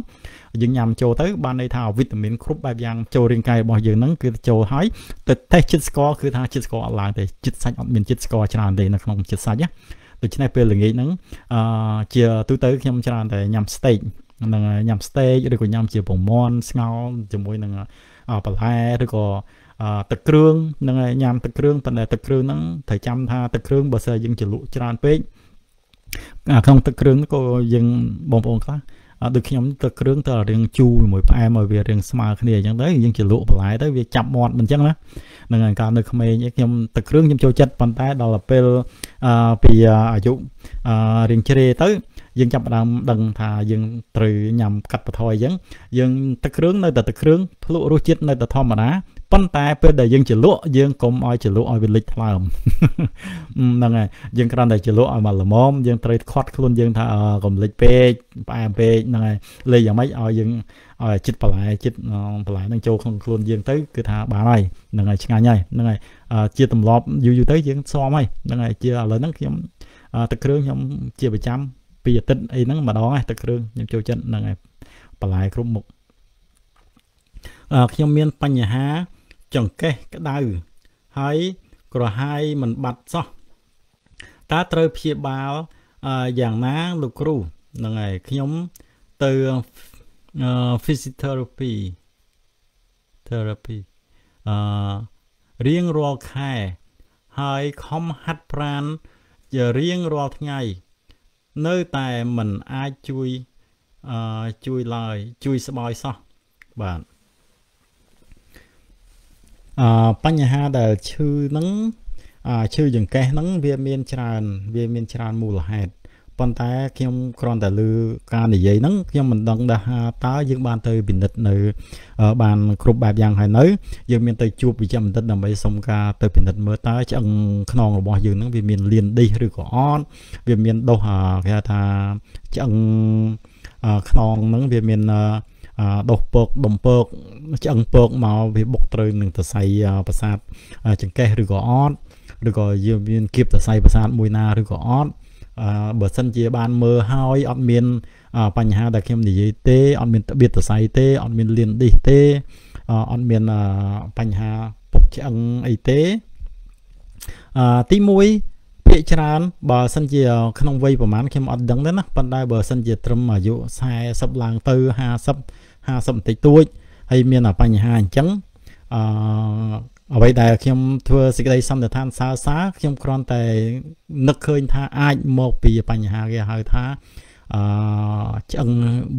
យើងញ៉ាំចូលទៅបានន័យថាវីតាមីនគ្រប់បែបយ៉ាងចូលរាងកាយរបស់យើងហ្នឹងគឺចូលហើយទៅតេស្តជាតិស្ករគឺថាជាតិស្ករអត់ឡើងទេជាតិសាច់អត់មានជាតិស្ករច្រើនទេនៅក្នុងជាតិសាច់ណាដូច្នេះពេលល្ងាចហ្នឹងអឺជាទូទៅខ្ញុំច្រើនតែញ៉ាំ steak នឹងញ៉ាំ steak ឬក៏ញ៉ាំជាពងមាន់ស្ងោរជាមួយនឹងបន្លែឬក៏ទឹកគ្រឿងនឹងញ៉ាំទឹកគ្រឿងប៉ុន្តែទឹកគ្រឿងហ្នឹងត្រូវចាំថាទឹកគ្រឿងបើសិនយើងជ្រលក់ច្រើនពេកក្នុងទឹកគ្រឿងក៏យើងបងប្អូនខ្លះ ដូចខ្ញុំទឹកគ្រឿងទៅរៀងជូរជាមួយផ្អែមឲ្យវារៀងស្មើគ្នាអញ្ចឹងទៅយើងជាលក់បន្លែទៅវាចាប់មាត់មិនអញ្ចឹងណានឹងកាលនៅក្មេងខ្ញុំទឹកគ្រឿងខ្ញុំចូលចិត្តប៉ុន្តែដល់ពេលពីអាយុរៀងជ្រេទៅយើងចាប់ផ្ដើមដឹងថាយើងត្រូវញ៉ាំកាត់បន្ថយអញ្ចឹងយើងទឹកគ្រឿងនៅតែទឹកគ្រឿងភ្លក់រសជាតិនៅតែធម្មតា ប៉ុន្តែពេលដែលយើងជ្រលក់យើងកុំឲ្យជ្រលក់ឲ្យវាលិចថ្លើមហ្នឹងហើយយើងគ្រាន់តែជ្រលក់ឲ្យមកល្មមយើងត្រូវខាត់ខ្លួនយើងថាកុំលិចពេកផ្អែមពេកហ្នឹងហើយលេយ៉ាងម៉េចឲ្យយើងឲ្យចិត្តបន្លែចិត្តបន្លែនឹងចូលក្នុងខ្លួនយើងទៅគឺថាបានហើយហ្នឹងហើយឆ្ងាញ់ហើយហ្នឹងហើយជាទម្លាប់យូរយូរទៅយើងស្មហើយហ្នឹងហើយជាឥឡូវហ្នឹងខ្ញុំទឹកគ្រឿងខ្ញុំជាប្រចាំពីអាទិត្យអីហ្នឹងម្ដងហើយទឹកគ្រឿងខ្ញុំចូលចិត្តហ្នឹងហើយបន្លែគ្រប់មុខខ្ញុំមានបញ្ហា ចង្កេះក្តៅហើយក្រហាយមិនបាត់សោះតើត្រូវព្យាបាលយ៉ាងណាលោកគ្រូហ្នឹងហើយខ្ញុំទៅ physiotherapy therapy អឺរៀងរាល់ខែ ហើយខំហាត់ប្រាណជារៀងរាល់ថ្ងៃ នៅតែមិនអាចជួយអឺជួយឡើយជួយស្បើយសោះបាទ អឺបញ្ហាដែលឈឺហ្នឹងឈឺចង្កេះហ្នឹងវាមានច្រើន វាមានច្រើនមូលហេតុប៉ុន្តែខ្ញុំគ្រាន់តែលើការនិយាយហ្នឹងខ្ញុំមិនដឹងថាតើយើងបានទៅពិនិត្យនៅបានគ្រប់បែបយ៉ាងហើយនៅយើងមានទៅជួបវិជ្ជបណ្ឌិតដើម្បីសុំការទៅពិនិត្យមើលតើឆ្អឹងខ្នងរបស់យើងហ្នឹងវាមានលៀនឌីសឬក៏អត់វាមានដុសគេថាឆ្អឹងខ្នងហ្នឹងវាមាន ដុសពកដុំពកឆ្អឹងពកមកវាបុកត្រូវនឹងសរសៃប្រសាទចង្កេះឬក៏អត់ឬក៏យើងមានគៀបសរសៃប្រសាទមួយណាឬក៏អត់បើសិនជាបានមើលហើយអត់មានបញ្ហាដែលខ្ញុំនិយាយទេអត់មានត្បៀតសរសៃទេអត់មានលៀនឌីសទេអត់មានបញ្ហាពុកឆ្អឹងអីទេទី1ភាកច្រើនបើសិនជាក្នុងវ័យប្រហែលខ្ញុំអត់ដឹងទេណាប៉ុន្តែបើសិនជាត្រឹមអាយុ40ឡើងទៅ50 50បន្តិចតួចហើយមានបញ្ហាអញ្ចឹងអឺអ្វីដែលខ្ញុំធ្វើសេចក្តីសន្និដ្ឋានសើសើខ្ញុំគ្រាន់តែនឹកឃើញថាអាចមកពីបញ្ហាគេហៅថាអឺឆ្អឹង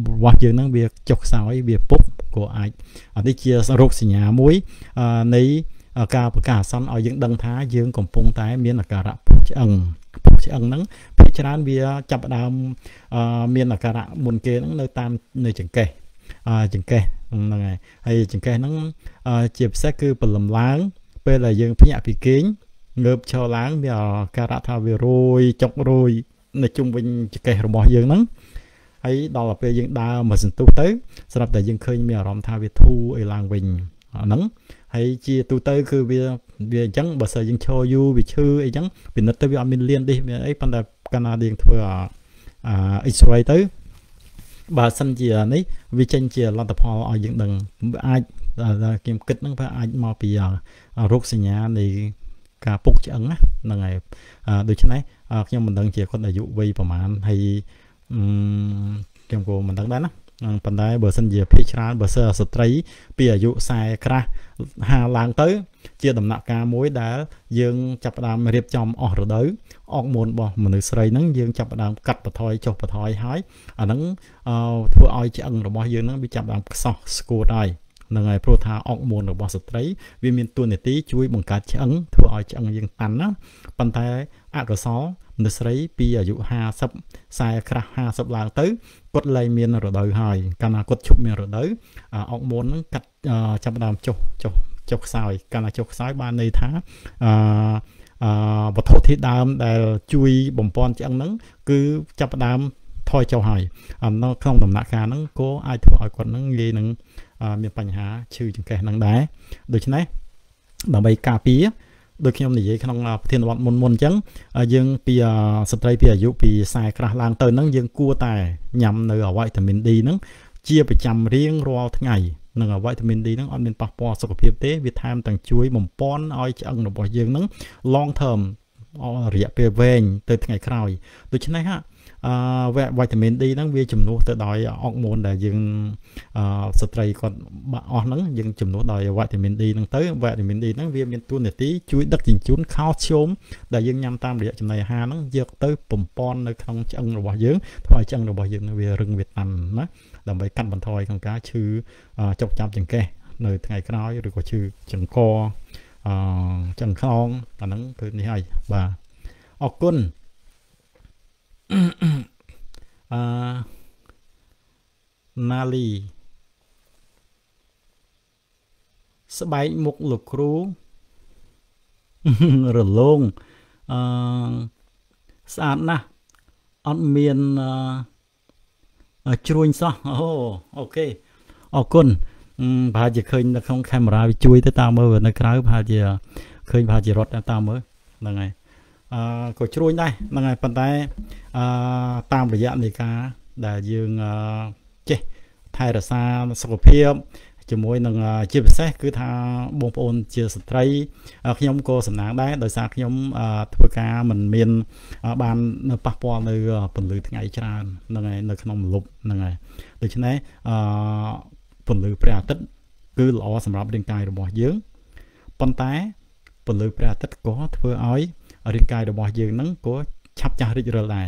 របស់យើងហ្នឹងវាចុះខ្សោយវាពុកក៏អាចអានេះជារោគសញ្ញាមួយនៃការប្រកាសអាសន្នឲ្យយើងដឹងថាយើងកំពុងតែមានអាការៈពុកឆ្អឹងពុកឆ្អឹងហ្នឹងភាគច្រើនវាចាប់ដើមមានអាការៈមុនគេហ្នឹងនៅតាមនៅចង្កេះ ចង្កេះហ្នឹងហើយហើយចង្កេះហ្នឹងជាពិសេសគឺព្រលឹមឡើង ពេលដែលយើងភ្ញាក់ពីគេងងើបឈរឡើងវាការៈថាវារយចុករយនៅជុំវិញចង្កេះរបស់យើងហ្នឹងហើយដល់ទៅពេលយើងដើរមកសន្ទុះទៅស្រាប់តែយើងឃើញមានអារម្មណ៍ថាវាធូរអីឡើងវិញអាហ្នឹងហើយជាទូទៅគឺវាវាអញ្ចឹងបើសិនយើងឈរយូរវាឈឺអីចឹងពិនិត្យទៅវាអត់មានលៀនទេមានអីប៉ុន្តែកាលណាយើងធ្វើអា X-ray ទៅ បើសិនជានេះវាចេញជាលទ្ធផលឲ្យយើងដឹងអាចខ្ញុំគិតហ្នឹងវាអាចមកពីរោគសញ្ញានៃការពុកឆ្អឹងហ្នឹងហើយដូច្នេះខ្ញុំមិនដឹងជាគាត់អាយុវ័យប្រហែលហើយខ្ញុំក៏មិនដឹងដែរណា ប៉ុន្តែបើសិនជាភាគច្រើនបើសិនស្ត្រី ពីអាយុ40ក្រាស់50ឡើងទៅ ជាដំណាក់កាលមួយដែល យើងចាប់ផ្ដើមរៀបចំអស់រដូវអរម៉ូនរបស់មនុស្សស្រីហ្នឹងយើងចាប់ផ្ដើមកាត់បន្ថយចុះបន្ថយហើយអាហ្នឹងធ្វើឲ្យឆ្អឹងរបស់យើងហ្នឹងវាចាប់ផ្ដើមខ្សោះស្គួតហើយ នឹងហើយព្រោះថាអុកម៉ូនរបស់ស្ត្រីវាមានតួនាទីជួយបង្កើតឆ្អឹងធ្វើឲ្យឆ្អឹងយើងតាន់ណាប៉ុន្តែអកុសលមនុស្សស្រីពីអាយុ50 40ក្រាស់50ឡើងទៅគាត់លែងមានរដូវហើយកាលណាគាត់ឈប់មានរដូវអុកម៉ូនហ្នឹងកាត់ចាប់ដើមចុះចុះចុះខ្សោយកាលណាចុះខ្សោយបានន័យថាអឺវត្ថុធាតុដើមដែលជួយបំពន់ឆ្អឹងហ្នឹងគឺចាប់ដើមថយចុះហើយនៅក្នុងដំណាក់កាលហ្នឹងក៏អាចធ្វើឲ្យគាត់ហ្នឹងងាយនឹង មានបញ្ហាឈឺចង្កេះហ្នឹងដែរដូច្នេះដើម្បីការពារដូចខ្ញុំនិយាយក្នុងប្រធានបទមុនមុនអញ្ចឹងយើងពីស្ត្រីពីអាយុពី40ក្រាស់ឡើងទៅហ្នឹងយើងគួរតែញ៉ាំនៅវីតាមីន D ហ្នឹងជាប្រចាំរៀងរាល់ថ្ងៃនឹងវីតាមីន D ហ្នឹងអត់មានប៉ះពាល់សុខភាពទេវាថែមទាំងជួយបំពន់ឲ្យឆ្អឹងរបស់យើងហ្នឹង long term រយៈពេលវែងទៅថ្ងៃក្រោយដូច្នេះហ่ะ អឺវីតាមីន D ហ្នឹងវាជំនួសទៅដោយអុកម៉ូនដែលយើងអឺស្ត្រីគាត់បាក់អស់ហ្នឹងយើងជំនួសដោយវីតាមីន D ហ្នឹងទៅវីតាមីន D ហ្នឹងវាមានតួនាទីជួយដឹកជញ្ជូនខោស្យូមដែលយើងញ៉ាំតាមរយៈចំណីអាហារហ្នឹងយកទៅបំពន់នៅក្នុងឆ្អឹងរបស់យើងធ្វើឲ្យឆ្អឹងរបស់យើងវារឹងវាតាន់ណាដើម្បីកាត់បន្ថយក្នុងការឈឺចុកចាប់ចង្កេះនៅថ្ងៃក្រោយឬក៏ឈឺចង្កអឺចង្ខងអាហ្នឹងគឺនេះហើយបាទអរគុណ អឺណាលីស្បែកមុខលោកគ្រូរលោងអឺស្អាតណាស់អត់មានអឺជ្រួញសោះអូអូខេអរគុណប្រហែលជាឃើញនៅក្នុងកាមេរ៉ាវាជួយទៅតាមមើលនៅក្រៅប្រហែលជាឃើញប្រហែលជារត់តាមមើលហ្នឹងហើយអឺ ក៏ជ្រួញដែរហ្នឹងហើយប៉ុន្តែអឺតាមរយៈនៃការដែលយើងចេះថែរក្សាសុខភាពជាមួយនឹងជាពិសេសគឺថាបងប្អូនជាស្ត្រីខ្ញុំក៏សំណាងដែរដោយសារខ្ញុំធ្វើការមិនមានបាននៅប៉ះពាល់នៅពន្លឺថ្ងៃច្រើនហ្នឹងហើយនៅក្នុងម្លប់ហ្នឹងហើយដូច្នេះអឺពន្លឺព្រះអាទិត្យគឺល្អសម្រាប់រាងកាយរបស់យើងប៉ុន្តែពន្លឺព្រះអាទិត្យក៏ធ្វើឲ្យ រាងកាយរបស់យើងហ្នឹងក៏ឆាប់ចាស់រីករាលដែរ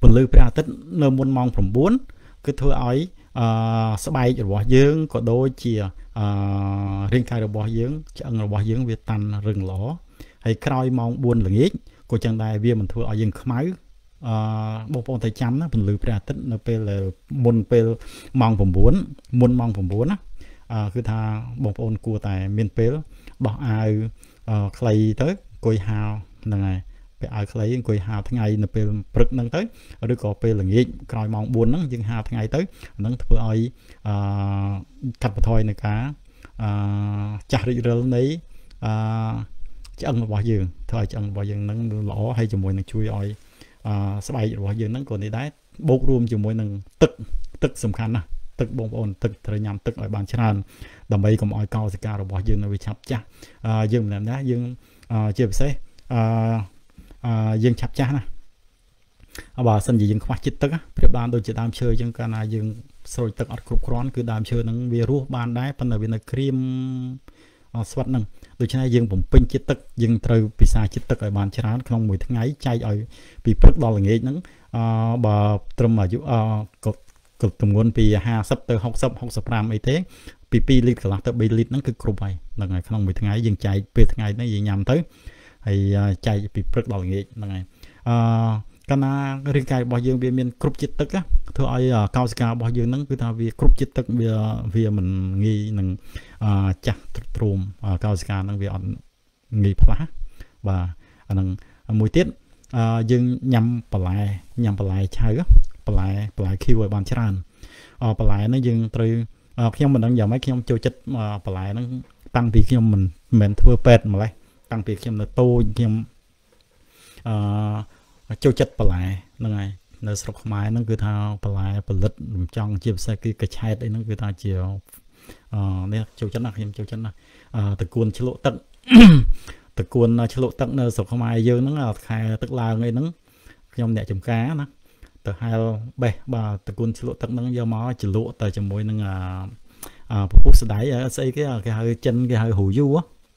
ពន្លឺព្រះអាទិត្យនៅមុនម៉ោង9គឺធ្វើឲ្យអឺស្បែករបស់យើងក៏ដូចជាអឺរាងកាយរបស់យើងឆ្អឹងរបស់យើងវាតាន់រឹងល្អហើយក្រោយម៉ោង4ល្ងាចក៏ចឹងដែរវាមិនធ្វើឲ្យយើងខ្មៅអឺបងប្អូនតែចាំណាពន្លឺព្រះអាទិត្យនៅពេលមុនពេលម៉ោង9មុនម៉ោង9ណាអឺគឺថាបងប្អូនគួរតែមានពេលបោះអាវខ្លីទៅ អង្គុយហាលហ្នឹងហើយពាក់អាវខ្លីអង្គុយហាលថ្ងៃនៅពេលព្រឹកហ្នឹងទៅឬក៏ពេលល្ងាចក្រោយម៉ោង4ហ្នឹងយើងហាលថ្ងៃទៅហ្នឹងធ្វើឲ្យអឺកាត់បន្ថយនៅការអឺចាស់រិចរិលនៃអឺឆ្អឹងរបស់យើងធ្វើឲ្យឆ្អឹងរបស់យើងហ្នឹងល្អហើយជាមួយនឹងជួយឲ្យអឺស្បែករបស់យើងហ្នឹងក៏នេះដែរបូករួមជាមួយនឹងទឹកទឹកសំខាន់ណាស់ទឹកបងប្អូនទឹកត្រូវញ៉ាំទឹកឲ្យបានច្រើនដើម្បីកុំឲ្យកោសិការបស់យើងនៅវាឆាប់ចាស់យើងមិនណាយើង ជាពិសេសអឺយើងឆាប់ចាស់ណាបើសិនជាយើងខ្វះជាតិទឹកប្រៀបបានដូចជាដើមឈើអញ្ចឹងកាលណាយើងស្រូចទឹកអត់គ្រប់គ្រាន់គឺដើមឈើហ្នឹងវារស់បានដែរប៉ុន្តែវានៅក្រៀមស្វិតហ្នឹងដូច្នេះយើងបំពេញជាតិទឹកយើងត្រូវពិសាជាតិទឹកឲ្យបានច្រើនក្នុងមួយថ្ងៃចែកឲ្យពីព្រឹកដល់ល្ងាចហ្នឹងអឺបើត្រឹមអាយុអឺក៏ទម្ងន់ពី50ទៅ60 65អីទេ ពី2លីត្រកន្លះទៅ3លីត្រហ្នឹងគឺគ្រប់ហើយហ្នឹងហើយក្នុងមួយថ្ងៃយើងចែកពេលថ្ងៃហ្នឹងយើងញ៉ាំទៅហើយចែកពីព្រឹកដល់ល្ងាចហ្នឹងហើយអឺកាលណារាងកាយរបស់យើងវាមានគ្រប់ជាតិទឹកធ្វើឲ្យកោសិការបស់យើងហ្នឹងគឺថាវាគ្រប់ជាតិទឹកវាវាមិនងាយនឹងចាស់ទ្រុំកោសិកាហ្នឹងវាអត់ងាយផ្លាស់បាទអាហ្នឹងមួយទៀតយើងញ៉ាំបន្លែញ៉ាំបន្លែឆៅបន្លែបន្លែខៀវឲ្យបានច្រើនបន្លែហ្នឹងយើងត្រូវ ខ្ញុំមិនដឹងយ៉ាងម៉េចខ្ញុំចូលចិត្តបន្លែហ្នឹងតាំងពីខ្ញុំមិនមិនធ្វើពេទ្យម្លេះតាំងពីខ្ញុំនៅតូចខ្ញុំអឺចូលចិត្តបន្លែហ្នឹងហើយនៅស្រុកខ្មែរហ្នឹងគឺថាបន្លែផលិតរំចង់ជាពិសេសគឺកញ្ឆែតអីហ្នឹងគឺថាជាអឺនេះចូលចិត្តណាស់ខ្ញុំចូលចិត្តណាស់អឺតកួនឆ្លក់ទឹកតកួនឆ្លក់ទឹកនៅស្រុកខ្មែរយើងហ្នឹងខែទឹកឡើងអីហ្នឹងខ្ញុំអ្នកចំការណា ទៅហែលបេះបាទតកួនឆ្លក់ទឹកហ្នឹងយកមកជ្រលក់ទៅជាមួយនឹងអាពពុះស្ដាយស្អីគេគេហៅចិនគេហៅហ៊ូយូ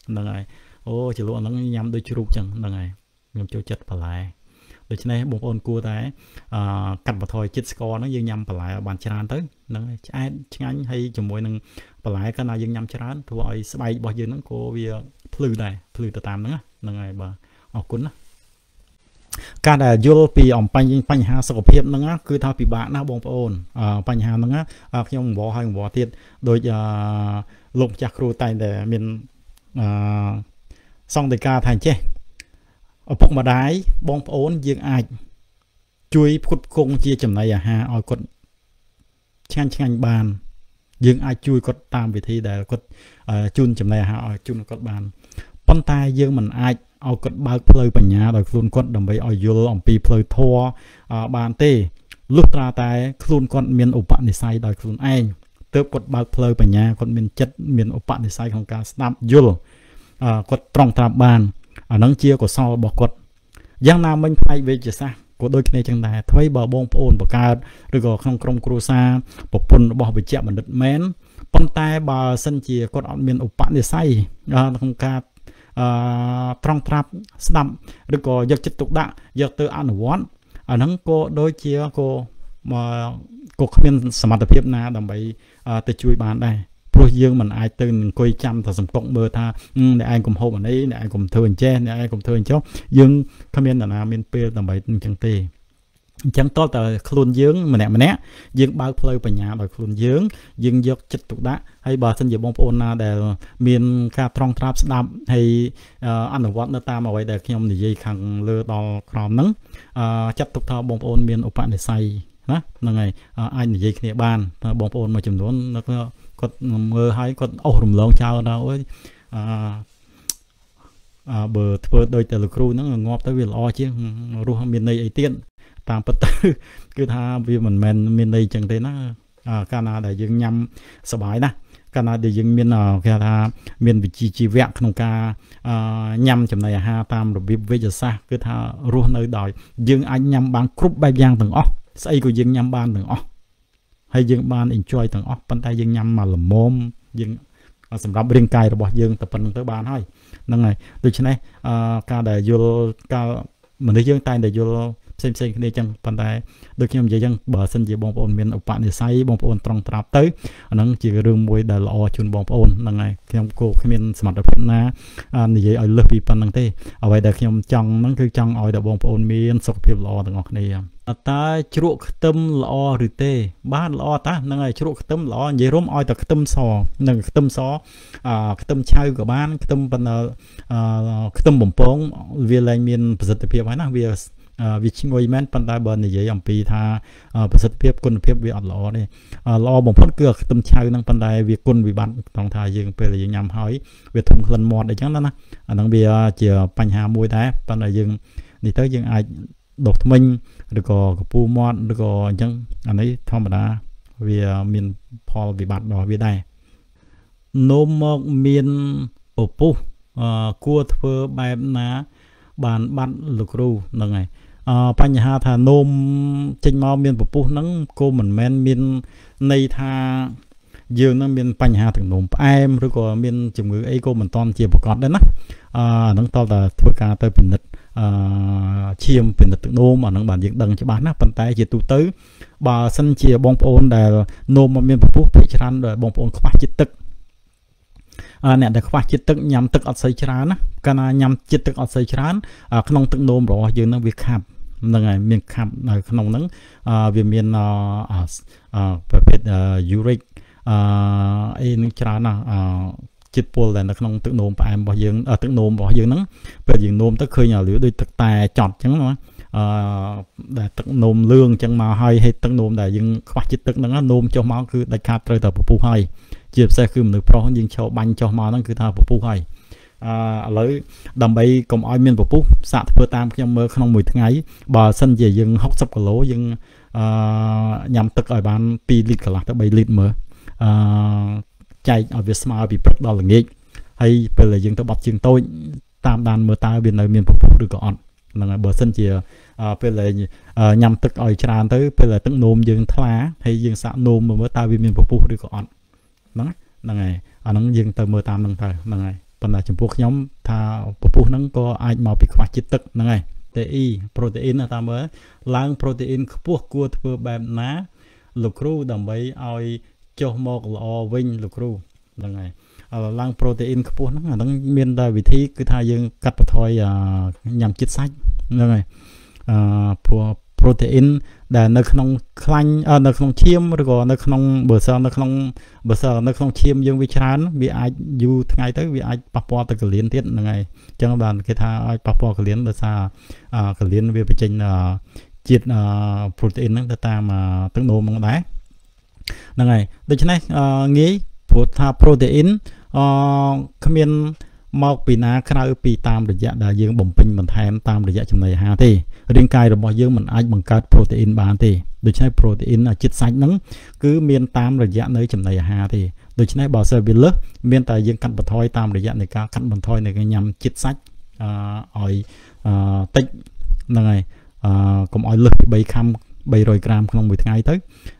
ហ្នឹងហើយអូជ្រលក់ហ្នឹងញ៉ាំដូចជ្រូកចឹងហ្នឹងហើយខ្ញុំចូលចិត្តបន្លែដូច្នេះបងប្អូនគួរតែអឺកាត់បន្ថយជាតិស្ករហ្នឹងយើងញ៉ាំបន្លែបានច្រើនទៅហ្នឹងហើយឆ្អែតឆ្ងាញ់ហើយជាមួយនឹងបន្លែកាលណាយើងញ៉ាំច្រើនធ្វើឲ្យស្បែករបស់យើងហ្នឹងក៏វាភ្លឺដែរភ្លឺទៅតាមហ្នឹងហ្នឹងហើយបាទអរគុណណា ការដែលយល់ពីអំបញ្ញបញ្ហាសុខភាពហ្នឹងគឺថាពិបាកណាស់បងប្អូនបញ្ហាហ្នឹងខ្ញុំអង្វរហើយអង្វរទៀតដោយលោកម្ចាស់គ្រូតែងតែមានអឺសង្កេតការថាអញ្ចេះឪពុកម្ដាយបងប្អូនយើងអាចជួយផ្គត់ផ្គង់ជាចំណីអាហារឲ្យគាត់ឆ្ងាញ់ឆ្ងាញ់បាន យើងអាចជួយគាត់តាមវិធីដែលគាត់ជូនចំណីអាហារឲ្យជូនគាត់បានប៉ុន្តែយើងមិនអាច ឲ្យគាត់បើកផ្លូវបញ្ញាដោយខ្លួនគាត់ដើម្បីឲ្យយល់អំពីផ្លូវធម៌បានទេលុះត្រាតែខ្លួនគាត់មានឧបនិស្ស័យដោយខ្លួនឯងទើបគាត់បើកផ្លូវបញ្ញាគាត់មានចិត្តមានឧបនិស្ស័យក្នុងការស្ដាប់យល់គាត់ត្រង់ត្រាប់បានអានឹងជាកុសលរបស់គាត់យ៉ាងណាមិញផ្នែកវេជ្ជសាស្ត្រក៏ដូចគ្នាចឹងដែរថ្មីបើបងប្អូនបង្កើតឬក៏ក្នុងក្រុមគ្រួសារប្រពន្ធរបស់វិជ្ជបណ្ឌិតមែនប៉ុន្តែបើសិនជាគាត់អត់មានឧបនិស្ស័យក្នុងការ អឺត្រង់ត្រាប់ស្ដាប់ឬក៏យកចិត្តទុកដាក់យកទៅអនុវត្តអាហ្នឹងក៏ដូចជាក៏ក៏គ្មានសមត្ថភាពណាដើម្បីទៅជួយបានដែរព្រោះយើងមិនអាចទៅអង្គុយចាំតែសង្កត់មើលថាអ្នកឯងកុំហូបអានេះអ្នកឯងកុំធ្វើអញ្ចេះអ្នកឯងកុំធ្វើអញ្ចឹងយើងគ្មាននរណាមានពេលដើម្បីអញ្ចឹងទេ អញ្ចឹងតើតើខ្លួនយើងម្នាក់ម្នាក់យើងបើកផ្លូវបញ្ញាដោយខ្លួនយើងយើងយកចិត្តទុកដាក់ហើយបើសិនជាបងប្អូនណាដែលមានការត្រង់ត្រាប់ស្ដាប់ហើយអនុវត្តនៅតាមអ្វីដែលខ្ញុំនិយាយខាងលើដល់ក្រោមហ្នឹងចាត់ទុកថាបងប្អូនមានឧបនិស្ស័យណាហ្នឹងហើយអាចនិយាយគ្នាបានបងប្អូនមួយចំនួនគាត់មើលឲ្យគាត់អស់រំលងចោលដល់អើយអឺអើបើធ្វើដូចតែលោកគ្រូហ្នឹងងាប់ទៅវាល្អជាងរស់មានន័យអីទៀត តាមពិតទៅគឺថាវាមិនមែនមានន័យចឹងទេណាកាលណាដែលយើងញ៉ាំសបាយណាកាលណាដែលយើងមានគេថាមានវិជ្ជាជីវៈក្នុងការញ៉ាំចំណីអាហារតាមរបៀបវិទ្យាសាស្ត្រគឺថារស់នៅដោយយើងអាចញ៉ាំបានគ្រប់បែបយ៉ាងទាំងអស់ស្អីក៏យើងញ៉ាំបានទាំងអស់ហើយយើងបាន enjoy ទាំងអស់ប៉ុន្តែយើងញ៉ាំមកល្មមយើងសម្រាប់រាងកាយរបស់យើងតែប៉ុណ្្នឹងទៅបានហើយហ្នឹងហើយដូច្នេះការដែលយល់ការមនុស្សយើងតែងតែយល់ ផ្សេងផ្សេងគ្នាចឹងប៉ុន្តែដូចខ្ញុំនិយាយចឹងបើសិនជាបងប្អូនមានឧបនិស្ស័យបងប្អូនត្រង់ត្រាប់ទៅអាហ្នឹងជារឿងមួយដែលល្អជូនបងប្អូនហ្នឹងហើយខ្ញុំគោគ្មានសមត្ថភាពណានិយាយឲ្យលើសពីប៉ុណ្្នឹងទេអ្វីដែលខ្ញុំចង់ហ្នឹងគឺចង់ឲ្យដល់បងប្អូនមានសុខភាពល្អទាំងអស់គ្នាតើជ្រក់ខ្ទឹមល្អឬទេ បាទល្អតាហ្នឹងហើយជ្រក់ខ្ទឹមល្អនិយាយរួមឲ្យតែខ្ទឹមសនិងខ្ទឹមសខ្ទឹមឆៅក៏បានខ្ទឹមប៉ុន្តែខ្ទឹមបំពងវាឡើងមានប្រសិទ្ធភាពហើយណាវា វាឈ្ងុយមែនប៉ុន្តែបើនិយាយអំពីថាប្រសិទ្ធភាពគុណភាពវាអត់ល្អទេល្អបំផុតគឺខ្ទឹមឆៅហ្នឹងប៉ុន្តែវាគុណវិបត្តិត្រង់ថាយើងពេលយើងញ៉ាំហើយវាធំក្លិនមាត់អីចឹងណាណាអាហ្នឹងវាជាបញ្ហាមួយដែរប៉ុន្តែយើងនេះទៅយើងអាចដុសធ្មេញឬក៏កពូមាត់ឬក៏អញ្ចឹងអានេះធម្មតាវាមានផលវិបត្តិរបស់វាដែរនោមមកមានពពុះគួរធ្វើបែបណា បានបាត់លោកគ្រូហ្នឹងហើយអ បញ្ហាថានោមចេញមកមានពពុះហ្នឹងក៏មិនមែនមានន័យថាយើងនឹងមានបញ្ហាទឹកនោមផ្អែមឬក៏មានជំងឺអីក៏មិនតន់ជាប្រកបដែរណាអឺហ្នឹងតើតើធ្វើការទៅពិនិត្យអឺឈាមពិនិត្យទឹកនោមអាហ្នឹងបានយើងដឹងច្បាស់ណាប៉ុន្តែជាទូទៅបើសិនជាបងប្អូនដែលនោមមកមានពពុះភាគច្រើនដែលបងប្អូនខ្វះជាតិទឹកអ្នកដែលខ្វះជាតិទឹកញ៉ាំទឹកអត់សូវច្រើនណាកាលណាញ៉ាំជាតិទឹកអត់សូវច្រើនក្នុងទឹកនោមរបស់យើងនឹងវាខាប់ ហ្នឹងហើយមានខាប់នៅក្នុងហ្នឹងវាមានប្រភេទ uric អអីនឹងច្រើនណាស់ជាតិពុលដែលនៅក្នុងទឹកនោមផ្អែមរបស់យើងទឹកនោមរបស់យើងហ្នឹងពេលយើងនោមទៅឃើញអាលឿដូចទឹកតែចត់អញ្ចឹងណាអឺដែលទឹកនោមលឿងអញ្ចឹងមកហើយហើយទឹកនោមដែលយើងខ្វះជាតិទឹកហ្នឹងនោមចុះមកគឺដាច់ខាតត្រូវតែពពុះហើយជាពិសេសគឺមនុស្សប្រុសយើងឈរបាញ់ចុះមកហ្នឹងគឺថាពពុះហើយ អឺឥឡូវដើម្បីកុំឲ្យមានពពុះសាកធ្វើតាមខ្ញុំមើលក្នុងមួយថ្ងៃបើសិនជាយើង60គីឡូយើងអឺញ៉ាំទឹកឲ្យបាន2លីត្រកន្លះទៅ3លីត្រមើលអឺចែកឲ្យវាស្មើពីព្រឹកដល់ល្ងាចហើយពេលដែលយើងទៅបត់ជើងតូចតាមដានមើលតើវានៅមានពពុះឬក៏អត់ហ្នឹងហើយបើសិនជាពេលដែលញ៉ាំទឹកឲ្យច្រើនទៅពេលដែលទឹកនោមយើងថ្លាហើយយើងសាកនោមមើលតើវាមានពពុះឬក៏អត់ហ្នឹងហ្នឹងហើយអាហ្នឹងយើងទៅមើលតាមហ្នឹងទៅហ្នឹងហើយ ប៉ុន្តែចំពោះខ្ញុំថាពពុះហ្នឹងក៏អាចមកពីខ្វះជាតិទឹកហ្នឹងហើយតេអ៊ីប្រូតេអ៊ីនតាមមើលឡើងប្រូតេអ៊ីនខ្ពស់គួរធ្វើបែបណាលោកគ្រូដើម្បីឲ្យចុះមកល្អវិញលោកគ្រូហ្នឹងហើយឡើងប្រូតេអ៊ីនខ្ពស់ហ្នឹងអាហ្នឹងមានតែវិធីគឺថាយើងកាត់បន្ថយញ៉ាំជាតិសាច់ហ្នឹងហើយអឺព្រោះប្រូតេអ៊ីន ដែលនៅក្នុងខ្លាញ់នៅក្នុងឈាមឬក៏នៅក្នុងបើសិននៅក្នុងបើសិននៅក្នុងឈាមយើងវាច្រើនវាអាចយូរថ្ងៃទៅវាអាចប៉ះពាល់ទៅកលៀនទៀតហ្នឹងហើយអញ្ចឹងបានគេថាឲ្យប៉ះពាល់កលៀនដោយសារកលៀនវាបញ្ចេញជាតិប្រូតេអ៊ីនហ្នឹងទៅតាមទឹកនោមហ្នឹងដែរហ្នឹងហើយដូច្នេះងាយព្រោះថាប្រូតេអ៊ីនអគ្មានមកពីណាក្រៅពីតាមរយៈដែលយើងបំពេញបន្ថែមតាមរយៈចំណីអាហារទេ រាងកាយរបស់យើងមិនអាចបង្កើតប្រូតេអ៊ីនបានទេដូច្នេះប្រូតេអ៊ីនជាតិសាច់ហ្នឹងគឺមានតាមរយៈនៅចំណីអាហារទេដូច្នេះបើសិនវាលើសមានតែយើងកាត់បន្ថយតាមរយៈនៃការកាត់បន្ថយនៃការញ៉ាំជាតិសាច់អឺឲ្យតិចហ្នឹងហើយអឺកុំឲ្យលើសពី3ខាំ300ក្រាមក្នុងមួយថ្ងៃទៅ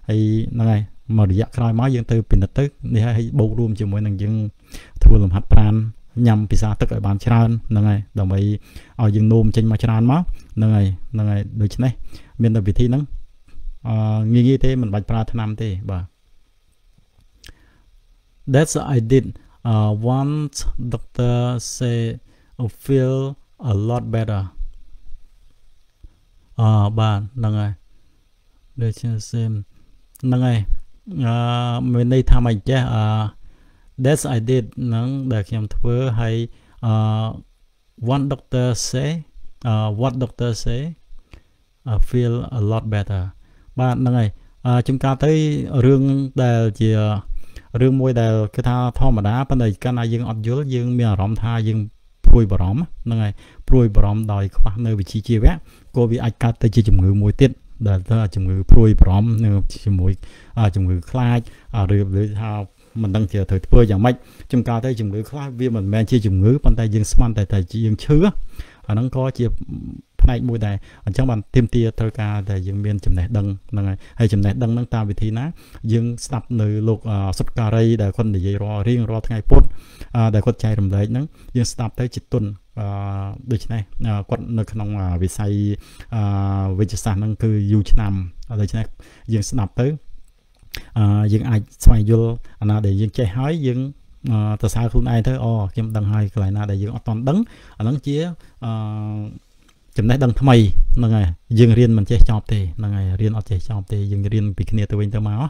ហើយហ្នឹងហើយមករយៈក្រោយមកយើងទៅពិនិត្យទៅនេះហើយបូករួមជាមួយនឹងយើងធ្វើលំហាត់ប្រាណ ញ៉ាំពិសាទឹកឲ្យបានច្រើនហ្នឹងហើយដើម្បីឲ្យយើងនោមចេញមកច្រើនមកហ្នឹងហើយហ្នឹងហើយដូច្នេះមានតែវិធីហ្នឹងអឺងាយងាយទេមិនបាច់ប្រើថ្នាំទេបាទ That's I did uh once doctor say I feel a lot better អឺបាទហ្នឹងហើយដូចជាហ្នឹងហើយអឺមានន័យថាមិនចេះអឺ that's I did ហ្នឹងដែលខ្ញុំធ្វើហើយអឺ one doctor say uh what doctor say I feel a lot better បាទហ្នឹងហើយអឺជំកាទៅរឿងដែលជារឿងមួយដែលគឺថាធម្មតាប៉ុន្តែកាលណាយើងអត់យល់យើងមានអារម្មណ៍ថាយើងព្រួយបារម្ភហ្នឹងហើយព្រួយបារម្ភដោយខ្វះនៅវិជ្ជាជីវៈក៏វាអាចកើតទៅជាជំងឺមួយទៀតដែលថាជំងឺព្រួយបារម្ភនឹងជាមួយជំងឺខ្លាចឬឬថា មិនដឹងជាត្រូវធ្វើយ៉ាងម៉េចជំកាទៅជំងឺខ្លះវាមិនមែនជាជំងឺប៉ុន្តែយើងស្មានតែតែយើងឈឺអាហ្នឹងក៏ជាផ្នែកមួយដែរអញ្ចឹងបានទៀមទាត្រូវការតែយើងមានចំណេះដឹងហ្នឹងហើយហើយចំណេះដឹងហ្នឹងតាមវិធីណាយើងស្ដាប់នៅលោកសុតការីដែលគាត់និយាយរាល់រៀងរាល់ថ្ងៃពុទ្ធដែលគាត់ចែករំលែកហ្នឹងយើងស្ដាប់ទៅជាទុនអឺដូច្នេះគាត់នៅក្នុងវិស័យអឺវិទ្យាសាស្ត្រហ្នឹងគឺយូរឆ្នាំដូច្នេះយើងស្ដាប់ទៅអឺ យើងអាចស្វែងយល់អាណាដែលយើងចេះហើយយើងទៅសើខ្លួនឯងទៅអូខ្ញុំដឹងហើយកន្លែងណាដែលយើងអត់ទាន់ដឹងអាហ្នឹងជាអឺចំណេះដឹងថ្មីហ្នឹងហើយយើងរៀនមិនចេះចប់ទេហ្នឹងហើយរៀនអត់ចេះចប់ទេយើងរៀនពីគ្នាទៅវិញទៅមក